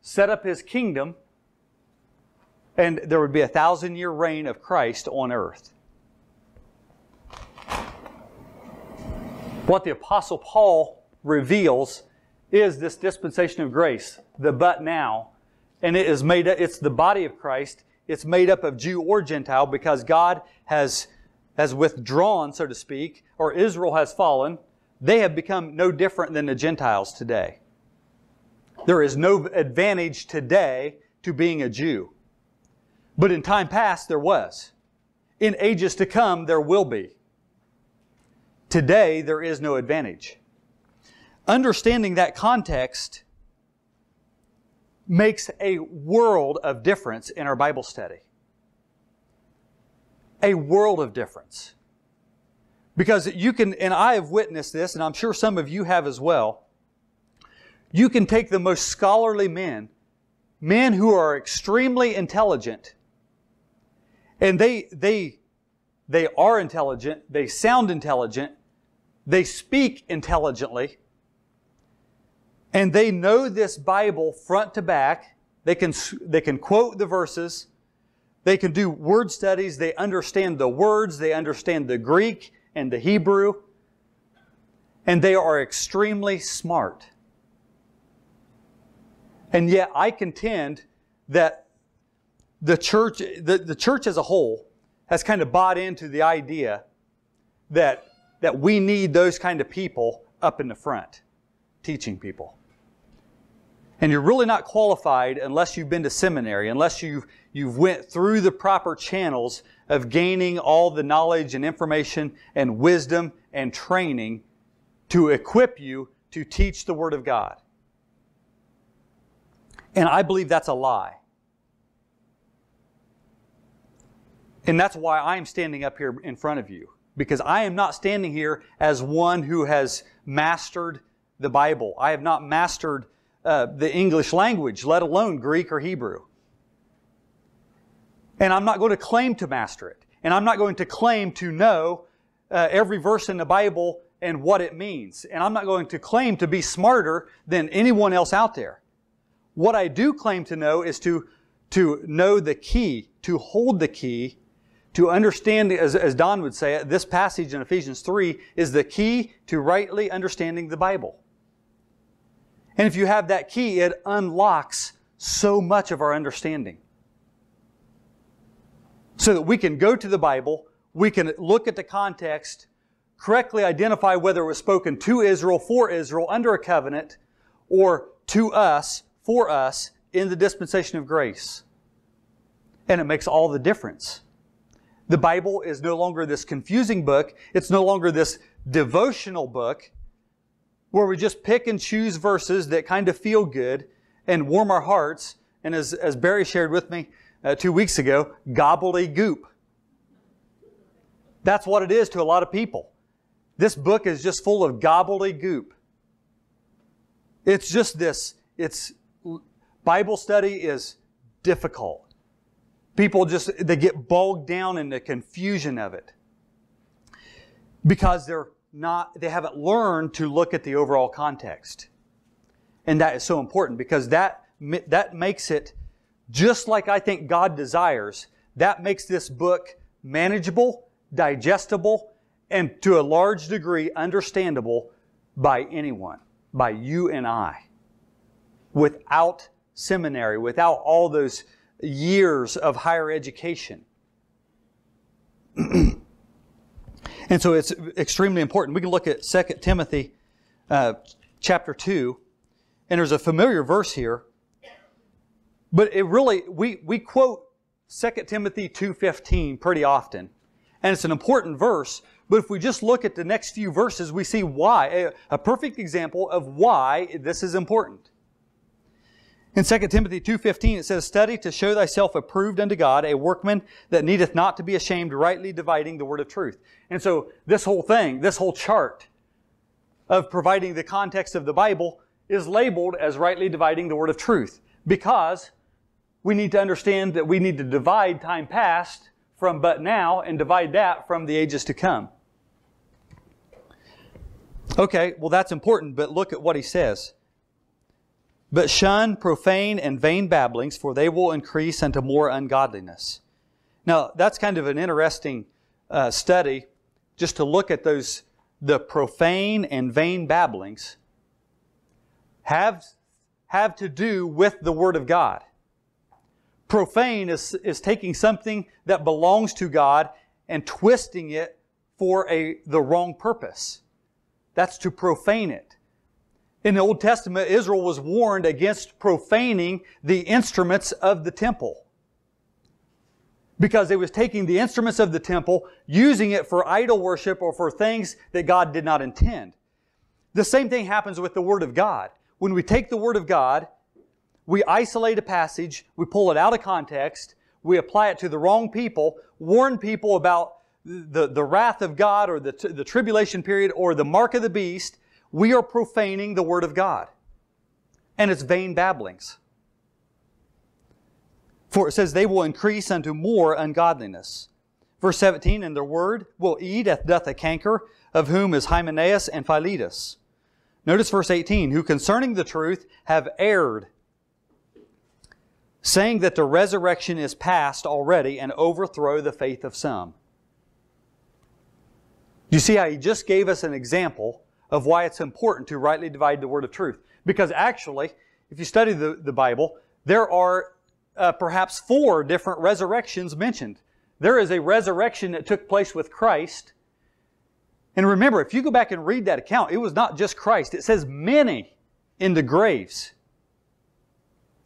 set up his kingdom, and there would be a thousand year reign of Christ on earth. What the Apostle Paul reveals is this dispensation of grace, the but now. And it is made up, it's the body of Christ. It's made up of Jew or Gentile because God has, has withdrawn, so to speak, or Israel has fallen. They have become no different than the Gentiles today. There is no advantage today to being a Jew. But in time past, there was. In ages to come, there will be. Today, there is no advantage. Understanding that context makes a world of difference in our Bible study. A world of difference. Because you can, and I have witnessed this, and I'm sure some of you have as well. You can take the most scholarly men, men who are extremely intelligent, and they, they, they are intelligent, they sound intelligent, they speak intelligently, and they know this Bible front to back. They can, they can quote the verses. They can do word studies. They understand the words. They understand the Greek and the Hebrew. And they are extremely smart. And yet I contend that the church, the, the church as a whole has kind of bought into the idea that, that we need those kind of people up in the front teaching people. And you're really not qualified unless you've been to seminary, unless you've, you've went through the proper channels of gaining all the knowledge and information and wisdom and training to equip you to teach the Word of God. And I believe that's a lie. And that's why I'm standing up here in front of you. Because I am not standing here as one who has mastered the Bible. I have not mastered uh, the English language, let alone Greek or Hebrew. And I'm not going to claim to master it. And I'm not going to claim to know uh, every verse in the Bible and what it means. And I'm not going to claim to be smarter than anyone else out there. What I do claim to know is to, to know the key, to hold the key, to understand, as, as Don would say this passage in Ephesians 3 is the key to rightly understanding the Bible. And if you have that key, it unlocks so much of our understanding. So that we can go to the Bible, we can look at the context, correctly identify whether it was spoken to Israel, for Israel, under a covenant, or to us, for us in the dispensation of grace. And it makes all the difference. The Bible is no longer this confusing book. It's no longer this devotional book where we just pick and choose verses that kind of feel good and warm our hearts. And as, as Barry shared with me uh, two weeks ago, gobbledygook. That's what it is to a lot of people. This book is just full of gobbledygook. It's just this, it's Bible study is difficult. People just, they get bogged down in the confusion of it because they're not, they haven't learned to look at the overall context. And that is so important because that, that makes it just like I think God desires. That makes this book manageable, digestible, and to a large degree understandable by anyone, by you and I, without seminary, without all those years of higher education. and so it's extremely important. We can look at 2 Timothy uh, chapter 2, and there's a familiar verse here, but it really, we, we quote 2 Timothy 2.15 pretty often, and it's an important verse, but if we just look at the next few verses, we see why, a, a perfect example of why this is important. In 2 Timothy 2.15 it says, Study to show thyself approved unto God, a workman that needeth not to be ashamed, rightly dividing the word of truth. And so this whole thing, this whole chart of providing the context of the Bible is labeled as rightly dividing the word of truth because we need to understand that we need to divide time past from but now and divide that from the ages to come. Okay, well, that's important, but look at what he says. But shun profane and vain babblings, for they will increase unto more ungodliness. Now, that's kind of an interesting uh, study just to look at those, the profane and vain babblings have, have to do with the Word of God. Profane is, is taking something that belongs to God and twisting it for a, the wrong purpose. That's to profane it. In the Old Testament, Israel was warned against profaning the instruments of the temple. Because it was taking the instruments of the temple, using it for idol worship or for things that God did not intend. The same thing happens with the Word of God. When we take the Word of God, we isolate a passage, we pull it out of context, we apply it to the wrong people, warn people about the, the wrath of God or the, the tribulation period or the mark of the beast, we are profaning the Word of God. And it's vain babblings. For it says, they will increase unto more ungodliness. Verse 17, and their word will eat as doth a canker, of whom is Hymenaeus and Philetus. Notice verse 18, who concerning the truth have erred, saying that the resurrection is past already and overthrow the faith of some. You see how he just gave us an example of why it's important to rightly divide the word of truth. Because actually, if you study the, the Bible, there are uh, perhaps four different resurrections mentioned. There is a resurrection that took place with Christ. And remember, if you go back and read that account, it was not just Christ. It says many in the graves.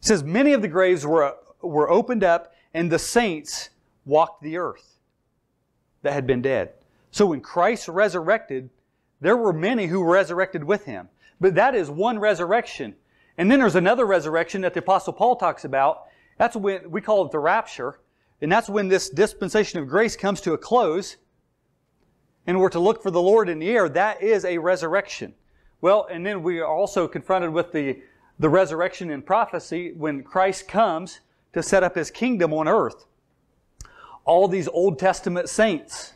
It says many of the graves were, were opened up and the saints walked the earth that had been dead. So when Christ resurrected, there were many who resurrected with him. But that is one resurrection. And then there's another resurrection that the Apostle Paul talks about. That's when we call it the rapture. And that's when this dispensation of grace comes to a close. And we're to look for the Lord in the air. That is a resurrection. Well, and then we are also confronted with the, the resurrection in prophecy when Christ comes to set up his kingdom on earth. All these Old Testament saints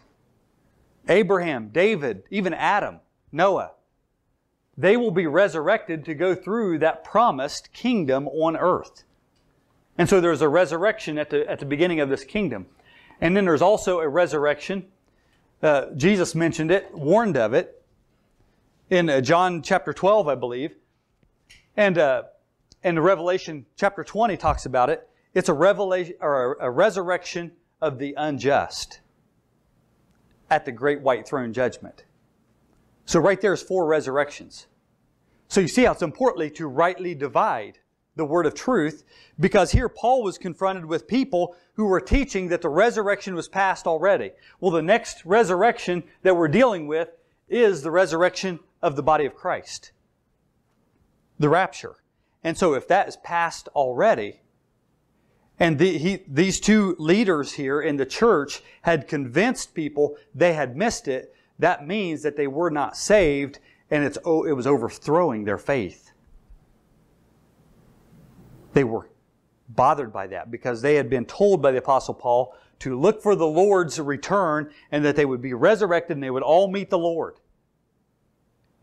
Abraham, David, even Adam, Noah, they will be resurrected to go through that promised kingdom on earth. And so there's a resurrection at the, at the beginning of this kingdom. And then there's also a resurrection. Uh, Jesus mentioned it, warned of it in uh, John chapter 12, I believe. And, uh, and Revelation chapter 20 talks about it. It's a revelation or a, a resurrection of the unjust at the great white throne judgment. So right there is four resurrections. So you see how it's importantly to rightly divide the word of truth because here Paul was confronted with people who were teaching that the resurrection was past already. Well, the next resurrection that we're dealing with is the resurrection of the body of Christ. The rapture. And so if that is past already, and the, he, these two leaders here in the church had convinced people they had missed it. That means that they were not saved and it's, oh, it was overthrowing their faith. They were bothered by that because they had been told by the Apostle Paul to look for the Lord's return and that they would be resurrected and they would all meet the Lord.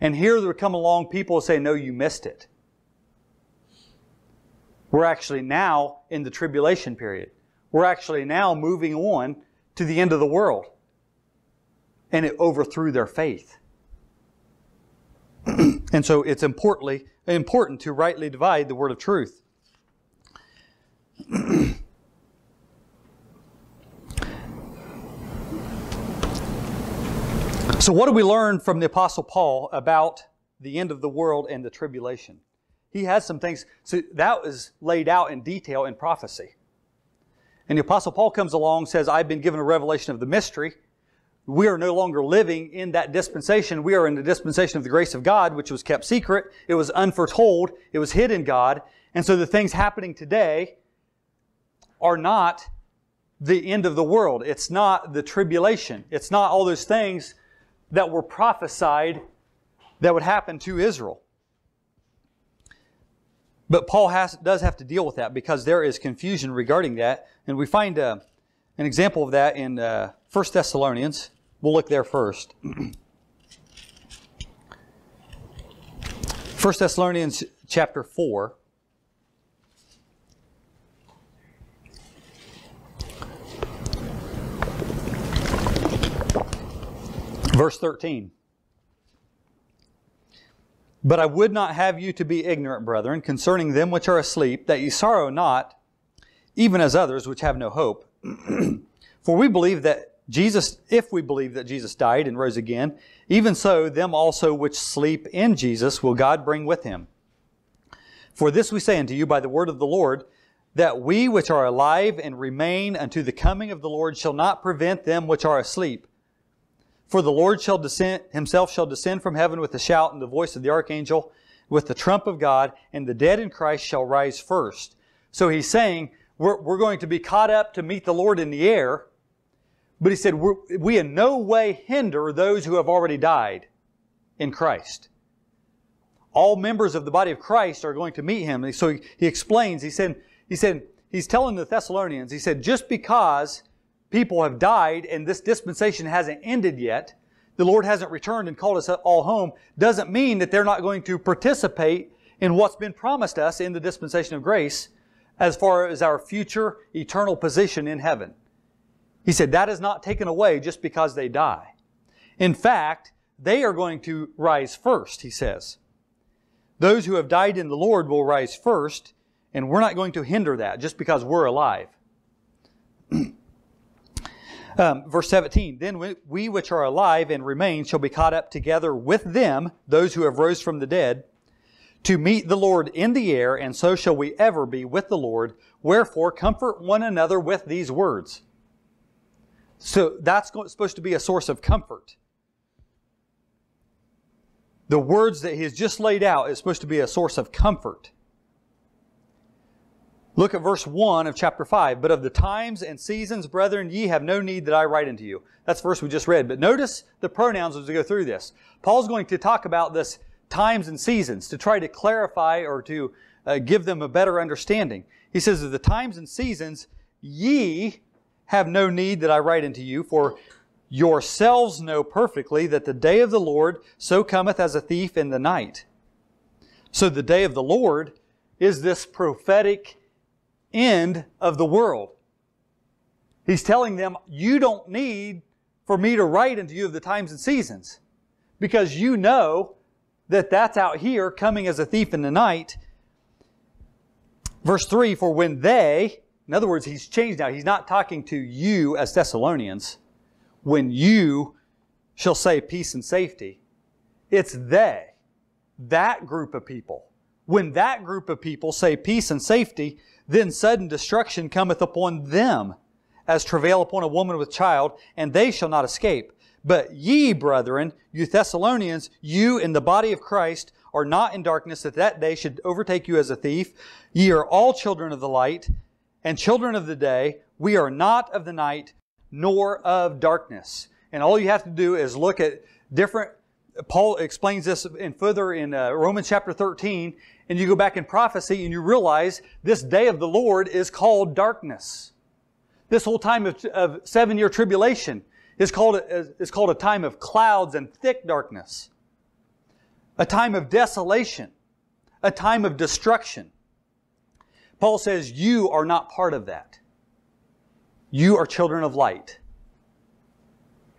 And here there come along people say, No, you missed it. We're actually now in the tribulation period. We're actually now moving on to the end of the world. And it overthrew their faith. and so it's importantly, important to rightly divide the word of truth. so, what do we learn from the Apostle Paul about the end of the world and the tribulation? He has some things. So that was laid out in detail in prophecy. And the Apostle Paul comes along says, I've been given a revelation of the mystery. We are no longer living in that dispensation. We are in the dispensation of the grace of God, which was kept secret. It was unforetold. It was hid in God. And so the things happening today are not the end of the world. It's not the tribulation. It's not all those things that were prophesied that would happen to Israel. But Paul has, does have to deal with that because there is confusion regarding that. And we find uh, an example of that in uh, 1 Thessalonians. We'll look there first. 1 Thessalonians chapter 4. Verse 13. But I would not have you to be ignorant, brethren, concerning them which are asleep, that ye sorrow not, even as others which have no hope. For we believe that Jesus, if we believe that Jesus died and rose again, even so, them also which sleep in Jesus will God bring with him. For this we say unto you by the word of the Lord, that we which are alive and remain unto the coming of the Lord shall not prevent them which are asleep. For the Lord shall descend, himself shall descend from heaven with a shout and the voice of the archangel, with the trump of God, and the dead in Christ shall rise first. So he's saying, we're, we're going to be caught up to meet the Lord in the air. But he said, we in no way hinder those who have already died in Christ. All members of the body of Christ are going to meet him. so he, he explains, he said, he said, he's telling the Thessalonians, he said, just because people have died and this dispensation hasn't ended yet, the Lord hasn't returned and called us all home, doesn't mean that they're not going to participate in what's been promised us in the dispensation of grace as far as our future eternal position in heaven. He said that is not taken away just because they die. In fact, they are going to rise first, he says. Those who have died in the Lord will rise first, and we're not going to hinder that just because we're alive. Um, verse 17, then we, we which are alive and remain shall be caught up together with them, those who have rose from the dead, to meet the Lord in the air, and so shall we ever be with the Lord. Wherefore, comfort one another with these words. So that's supposed to be a source of comfort. The words that he has just laid out is supposed to be a source of comfort. Look at verse 1 of chapter 5. But of the times and seasons, brethren, ye have no need that I write unto you. That's verse we just read. But notice the pronouns as we go through this. Paul's going to talk about this times and seasons to try to clarify or to uh, give them a better understanding. He says, Of the times and seasons, ye have no need that I write unto you, for yourselves know perfectly that the day of the Lord so cometh as a thief in the night. So the day of the Lord is this prophetic end of the world. He's telling them, you don't need for me to write unto you of the times and seasons because you know that that's out here coming as a thief in the night. Verse 3 For when they, in other words, he's changed now. He's not talking to you as Thessalonians. When you shall say peace and safety, it's they, that group of people. When that group of people say peace and safety, then sudden destruction cometh upon them, as travail upon a woman with child, and they shall not escape. But ye, brethren, you Thessalonians, you in the body of Christ, are not in darkness, that that day should overtake you as a thief. Ye are all children of the light, and children of the day. We are not of the night, nor of darkness. And all you have to do is look at different Paul explains this in further in uh, Romans chapter 13, and you go back in prophecy and you realize this day of the Lord is called darkness. This whole time of, of seven year tribulation is called, is called a time of clouds and thick darkness, a time of desolation, a time of destruction. Paul says, You are not part of that. You are children of light.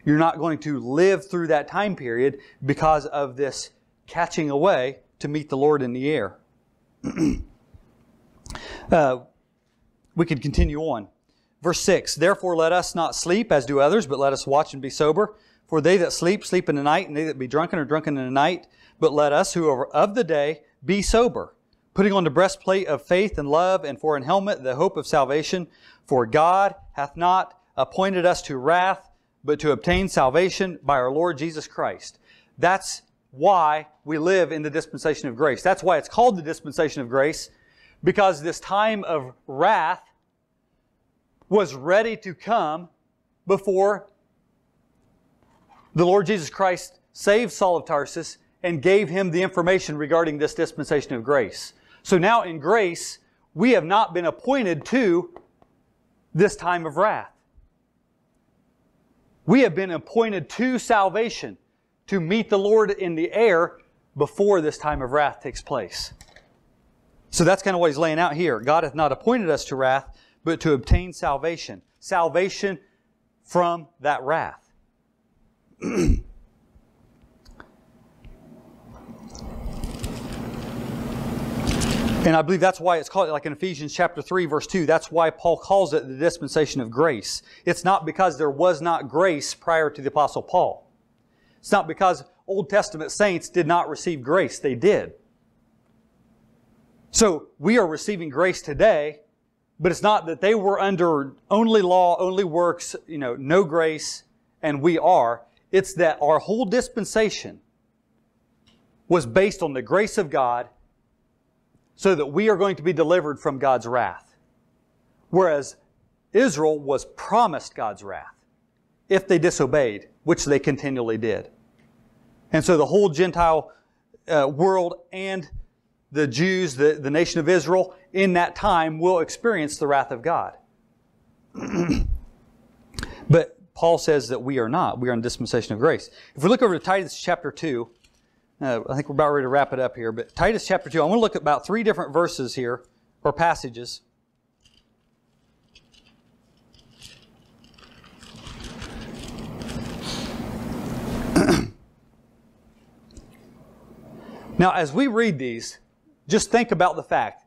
You're not going to live through that time period because of this catching away to meet the Lord in the air. uh, we could continue on. Verse 6 Therefore let us not sleep as do others, but let us watch and be sober. For they that sleep, sleep in the night, and they that be drunken are drunken in the night. But let us who are of the day be sober, putting on the breastplate of faith and love, and for an helmet the hope of salvation. For God hath not appointed us to wrath, but to obtain salvation by our Lord Jesus Christ. That's why we live in the dispensation of grace. That's why it's called the dispensation of grace, because this time of wrath was ready to come before the Lord Jesus Christ saved Saul of Tarsus and gave him the information regarding this dispensation of grace. So now in grace, we have not been appointed to this time of wrath. We have been appointed to salvation to meet the Lord in the air before this time of wrath takes place. So that's kind of what he's laying out here. God hath not appointed us to wrath, but to obtain salvation. Salvation from that wrath. And I believe that's why it's called, like in Ephesians chapter 3, verse 2, that's why Paul calls it the dispensation of grace. It's not because there was not grace prior to the Apostle Paul. It's not because Old Testament saints did not receive grace. They did. So we are receiving grace today, but it's not that they were under only law, only works, you know, no grace, and we are. It's that our whole dispensation was based on the grace of God so that we are going to be delivered from God's wrath. Whereas Israel was promised God's wrath if they disobeyed, which they continually did. And so the whole Gentile uh, world and the Jews, the, the nation of Israel, in that time will experience the wrath of God. but Paul says that we are not. We are in dispensation of grace. If we look over to Titus chapter 2, uh, I think we're about ready to wrap it up here, but Titus chapter 2, I want to look at about three different verses here, or passages. now, as we read these, just think about the fact.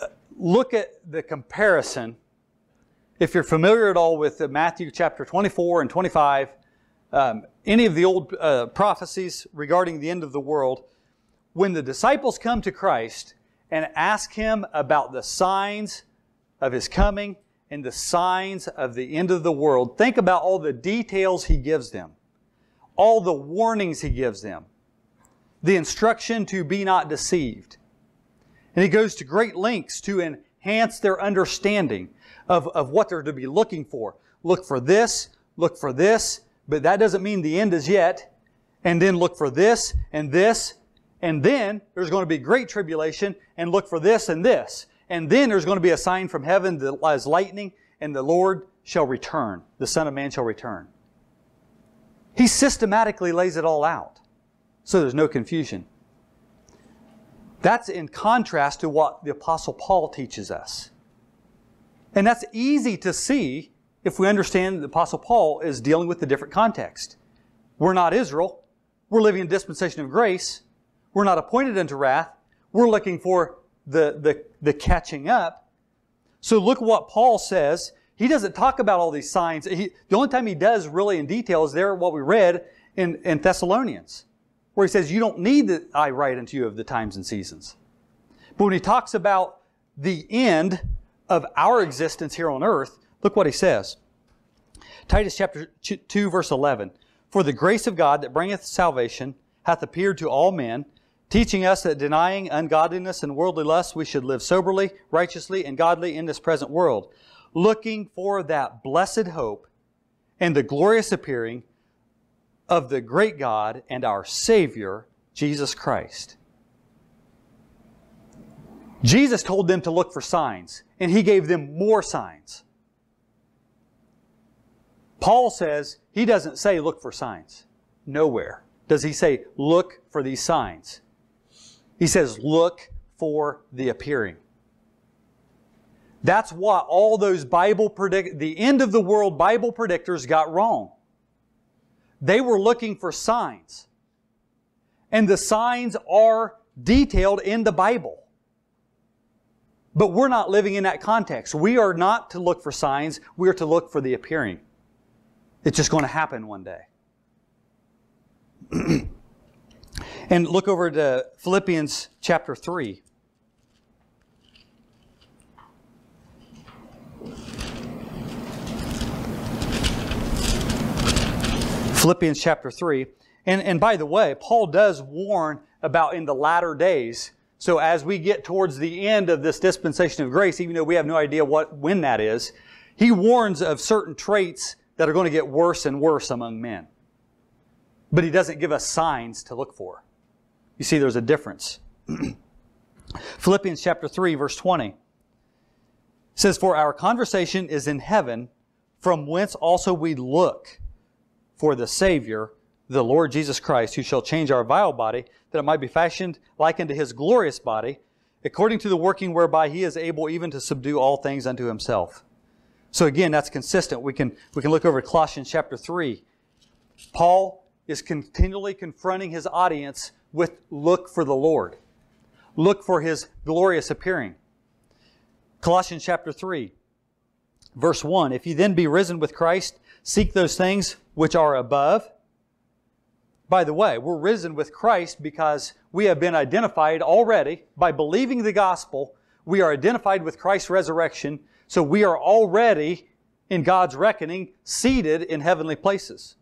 Uh, look at the comparison. If you're familiar at all with Matthew chapter 24 and 25, um, any of the old uh, prophecies regarding the end of the world, when the disciples come to Christ and ask him about the signs of his coming and the signs of the end of the world, think about all the details he gives them, all the warnings he gives them, the instruction to be not deceived. And he goes to great lengths to enhance their understanding of, of what they're to be looking for. Look for this, look for this, but that doesn't mean the end is yet. And then look for this and this. And then there's going to be great tribulation and look for this and this. And then there's going to be a sign from heaven that as lightning and the Lord shall return. The Son of Man shall return. He systematically lays it all out. So there's no confusion. That's in contrast to what the Apostle Paul teaches us. And that's easy to see if we understand the Apostle Paul is dealing with a different context. We're not Israel. We're living in dispensation of grace. We're not appointed unto wrath. We're looking for the, the, the catching up. So look what Paul says. He doesn't talk about all these signs. He, the only time he does really in detail is there what we read in, in Thessalonians, where he says, You don't need that I write unto you of the times and seasons. But when he talks about the end of our existence here on earth, Look what he says. Titus chapter 2 verse 11. For the grace of God that bringeth salvation hath appeared to all men, teaching us that denying ungodliness and worldly lust, we should live soberly, righteously, and godly in this present world, looking for that blessed hope and the glorious appearing of the great God and our Savior, Jesus Christ. Jesus told them to look for signs, and He gave them more signs. Paul says he doesn't say look for signs. Nowhere does he say look for these signs. He says look for the appearing. That's what all those Bible predict the end of the world Bible predictors got wrong. They were looking for signs. And the signs are detailed in the Bible. But we're not living in that context. We are not to look for signs, we are to look for the appearing. It's just going to happen one day. and look over to Philippians chapter 3. Philippians chapter 3. And, and by the way, Paul does warn about in the latter days. So as we get towards the end of this dispensation of grace, even though we have no idea what when that is, he warns of certain traits that are going to get worse and worse among men. But he doesn't give us signs to look for. You see, there's a difference. Philippians chapter 3, verse 20 says, For our conversation is in heaven, from whence also we look for the Savior, the Lord Jesus Christ, who shall change our vile body, that it might be fashioned like unto his glorious body, according to the working whereby he is able even to subdue all things unto himself. So again, that's consistent. We can, we can look over Colossians chapter 3. Paul is continually confronting his audience with look for the Lord. Look for his glorious appearing. Colossians chapter 3, verse 1. If you then be risen with Christ, seek those things which are above. By the way, we're risen with Christ because we have been identified already by believing the gospel. We are identified with Christ's resurrection, so we are already, in God's reckoning, seated in heavenly places.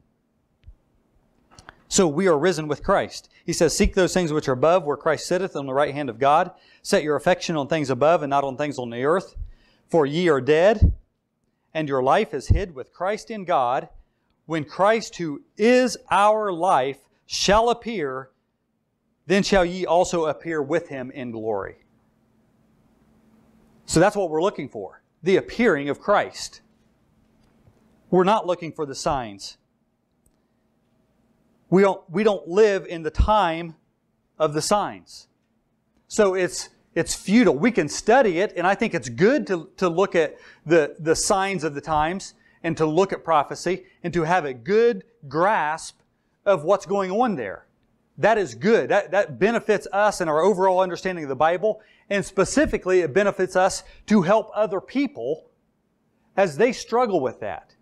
So we are risen with Christ. He says, Seek those things which are above, where Christ sitteth on the right hand of God. Set your affection on things above and not on things on the earth. For ye are dead, and your life is hid with Christ in God. When Christ, who is our life, shall appear, then shall ye also appear with him in glory. So that's what we're looking for the appearing of Christ. We're not looking for the signs. We don't, we don't live in the time of the signs. So it's, it's futile. We can study it, and I think it's good to, to look at the, the signs of the times and to look at prophecy and to have a good grasp of what's going on there. That is good. That, that benefits us in our overall understanding of the Bible. And specifically, it benefits us to help other people as they struggle with that.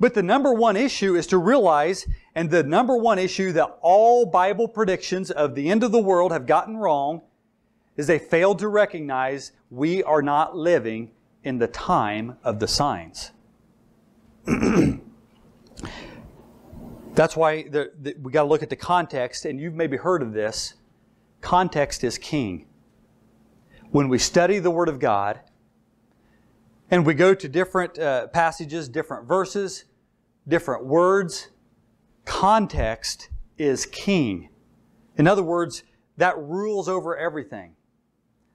But the number one issue is to realize, and the number one issue that all Bible predictions of the end of the world have gotten wrong, is they failed to recognize we are not living in the time of the signs. That's why the, the, we got to look at the context, and you've maybe heard of this. Context is king. When we study the Word of God, and we go to different uh, passages, different verses, different words, context is king. In other words, that rules over everything.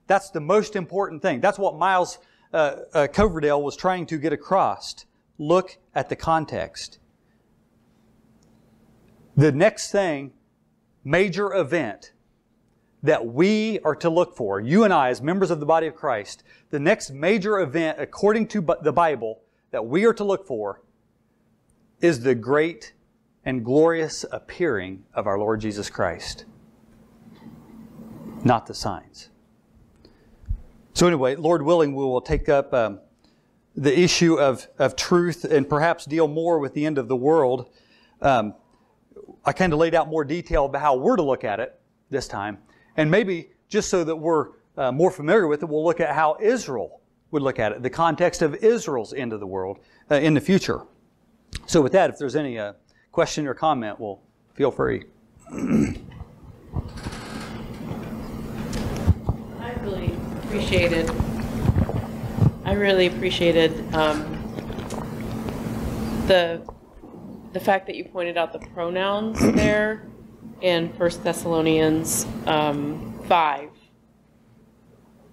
That's the most important thing. That's what Miles uh, uh, Coverdale was trying to get across. Look at the context. The next thing, major event that we are to look for, you and I as members of the body of Christ, the next major event according to the Bible that we are to look for is the great and glorious appearing of our Lord Jesus Christ, not the signs. So, anyway, Lord willing, we will take up um, the issue of, of truth and perhaps deal more with the end of the world. Um, I kind of laid out more detail about how we're to look at it this time. And maybe just so that we're uh, more familiar with it, we'll look at how Israel would look at it, the context of Israel's end of the world uh, in the future. So, with that, if there's any uh, question or comment, well, feel free. I really appreciated. I really appreciated um, the the fact that you pointed out the pronouns there in First Thessalonians um, five,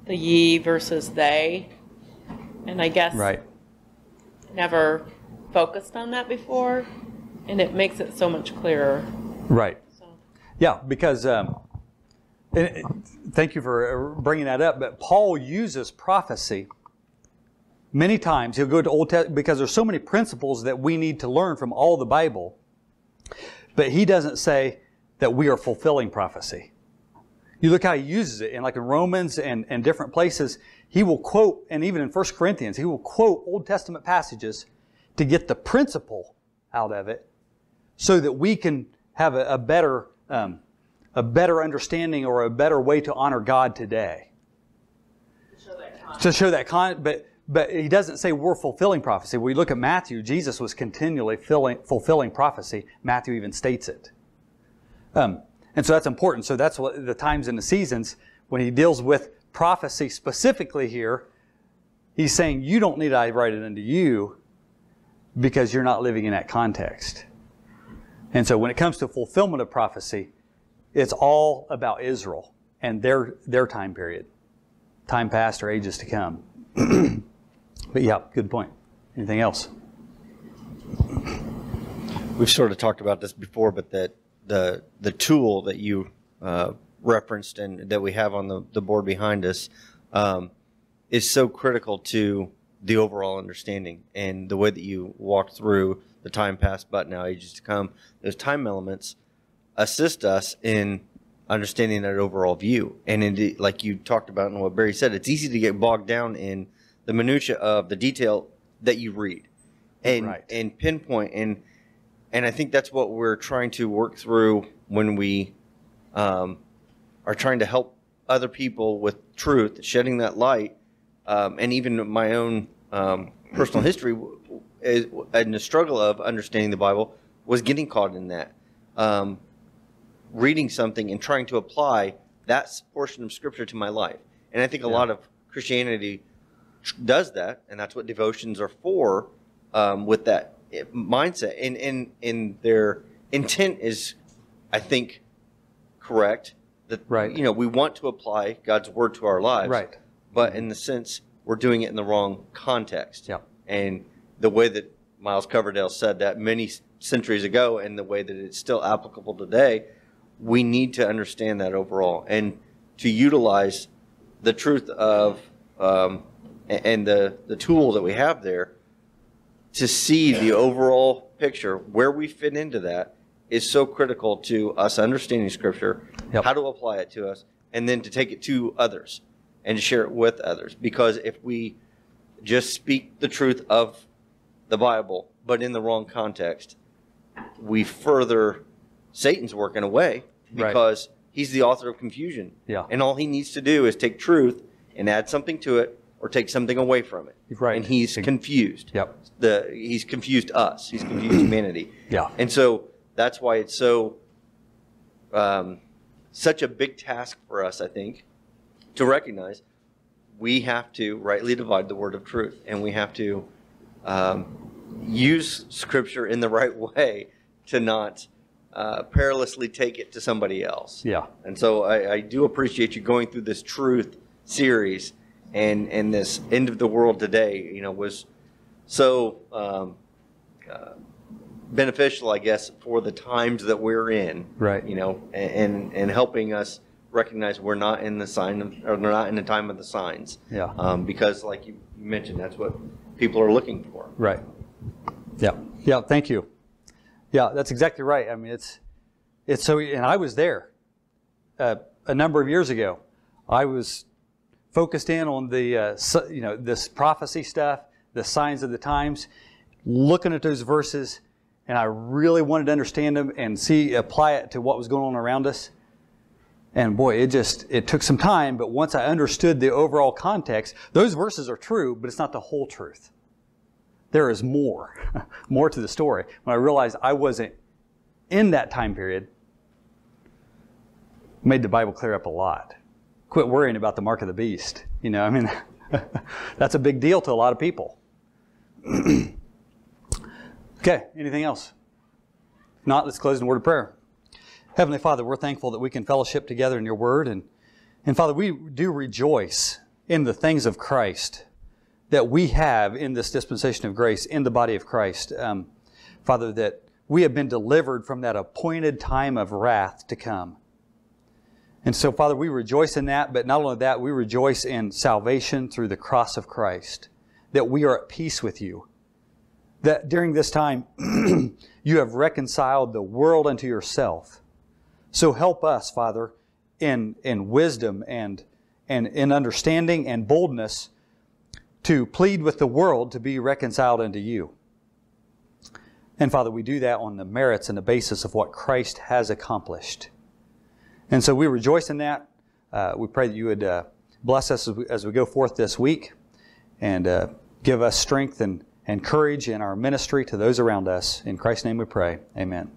the ye versus they, and I guess Right. never focused on that before, and it makes it so much clearer. Right. So. Yeah, because um, thank you for bringing that up. But Paul uses prophecy many times. He'll go to Old Testament because there's so many principles that we need to learn from all the Bible. But he doesn't say that we are fulfilling prophecy. You look how he uses it, and like in Romans and, and different places, he will quote, and even in 1 Corinthians, he will quote Old Testament passages to get the principle out of it so that we can have a, a better um, a better understanding or a better way to honor God today. To show that con, but but he doesn't say we're fulfilling prophecy. We look at Matthew; Jesus was continually filling, fulfilling prophecy. Matthew even states it, um, and so that's important. So that's what the times and the seasons when he deals with prophecy specifically here. He's saying you don't need I write it unto you because you're not living in that context. And so when it comes to fulfillment of prophecy, it's all about Israel and their, their time period, time past or ages to come. but yeah, good point. Anything else? We've sort of talked about this before, but that the the tool that you uh, referenced and that we have on the, the board behind us um, is so critical to the overall understanding and the way that you walk through the time past, but now ages to come. Those time elements assist us in understanding that overall view. And indeed, like you talked about and what Barry said, it's easy to get bogged down in the minutia of the detail that you read and Right. and pinpoint and and I think that's what we're trying to work through when we um, are trying to help other people with truth, shedding that light, um, and even my own um, personal history is, and the struggle of understanding the Bible was getting caught in that, um, reading something and trying to apply that portion of Scripture to my life. And I think a Yeah. lot of Christianity does that, and that's what devotions are for, um, with that mindset. And and and their intent is, I think, correct. That Right. you know we want to apply God's word to our lives, Right. But in the sense we're doing it in the wrong context. Yeah. And the way that Miles Coverdale said that many centuries ago, and the way that it's still applicable today, we need to understand that overall and to utilize the truth of um, and the the tool that we have there to see the overall picture where we fit into that is so critical to us understanding scripture Yep. how to apply it to us and then to take it to others and to share it with others because if we just speak the truth of the bible but in the wrong context we further satan's work in a way Right. because he's the author of confusion Yeah. and all he needs to do is take truth and add something to it or take something away from it Right. and he's confused Yep. the he's confused us he's confused humanity Yeah. and so that's why it's so um, such a big task for us i think to recognize we have to rightly divide the word of truth and we have to um, use scripture in the right way to not uh, perilously take it to somebody else Yeah. and so I, I do appreciate you going through this truth series and and this end of the world today you know was so um, uh, beneficial I guess for the times that we're in Right. you know and and helping us recognize we're not in the sign of or we're not in the time of the signs Yeah. um, because like you mentioned that's what people are looking for Right. Yeah. Yeah. Thank you. Yeah, that's exactly right. I mean, it's it's so, and I was there uh, a number of years ago. I was focused in on the uh, you know this prophecy stuff, the signs of the times, looking at those verses, and I really wanted to understand them and see apply it to what was going on around us. And boy, it just it took some time, but once I understood the overall context, those verses are true, but it's not the whole truth there is more, more to the story. When I realized I wasn't in that time period, made the Bible clear up a lot. Quit worrying about the mark of the beast. You know, I mean, that's a big deal to a lot of people. okay, anything else? If not, let's close in a word of prayer. Heavenly Father, we're thankful that we can fellowship together in your word. And, and Father, we do rejoice in the things of Christ that we have in this dispensation of grace in the body of Christ. Um, Father, that we have been delivered from that appointed time of wrath to come. And so, Father, we rejoice in that, but not only that, we rejoice in salvation through the cross of Christ, that we are at peace with you. That during this time, you have reconciled the world unto yourself. So help us, Father, in, in wisdom and, and in understanding and boldness to plead with the world to be reconciled unto you. And Father, we do that on the merits and the basis of what Christ has accomplished. And so we rejoice in that. Uh, we pray that you would uh, bless us as we, as we go forth this week and uh, give us strength and, and courage in our ministry to those around us. In Christ's name we pray. Amen.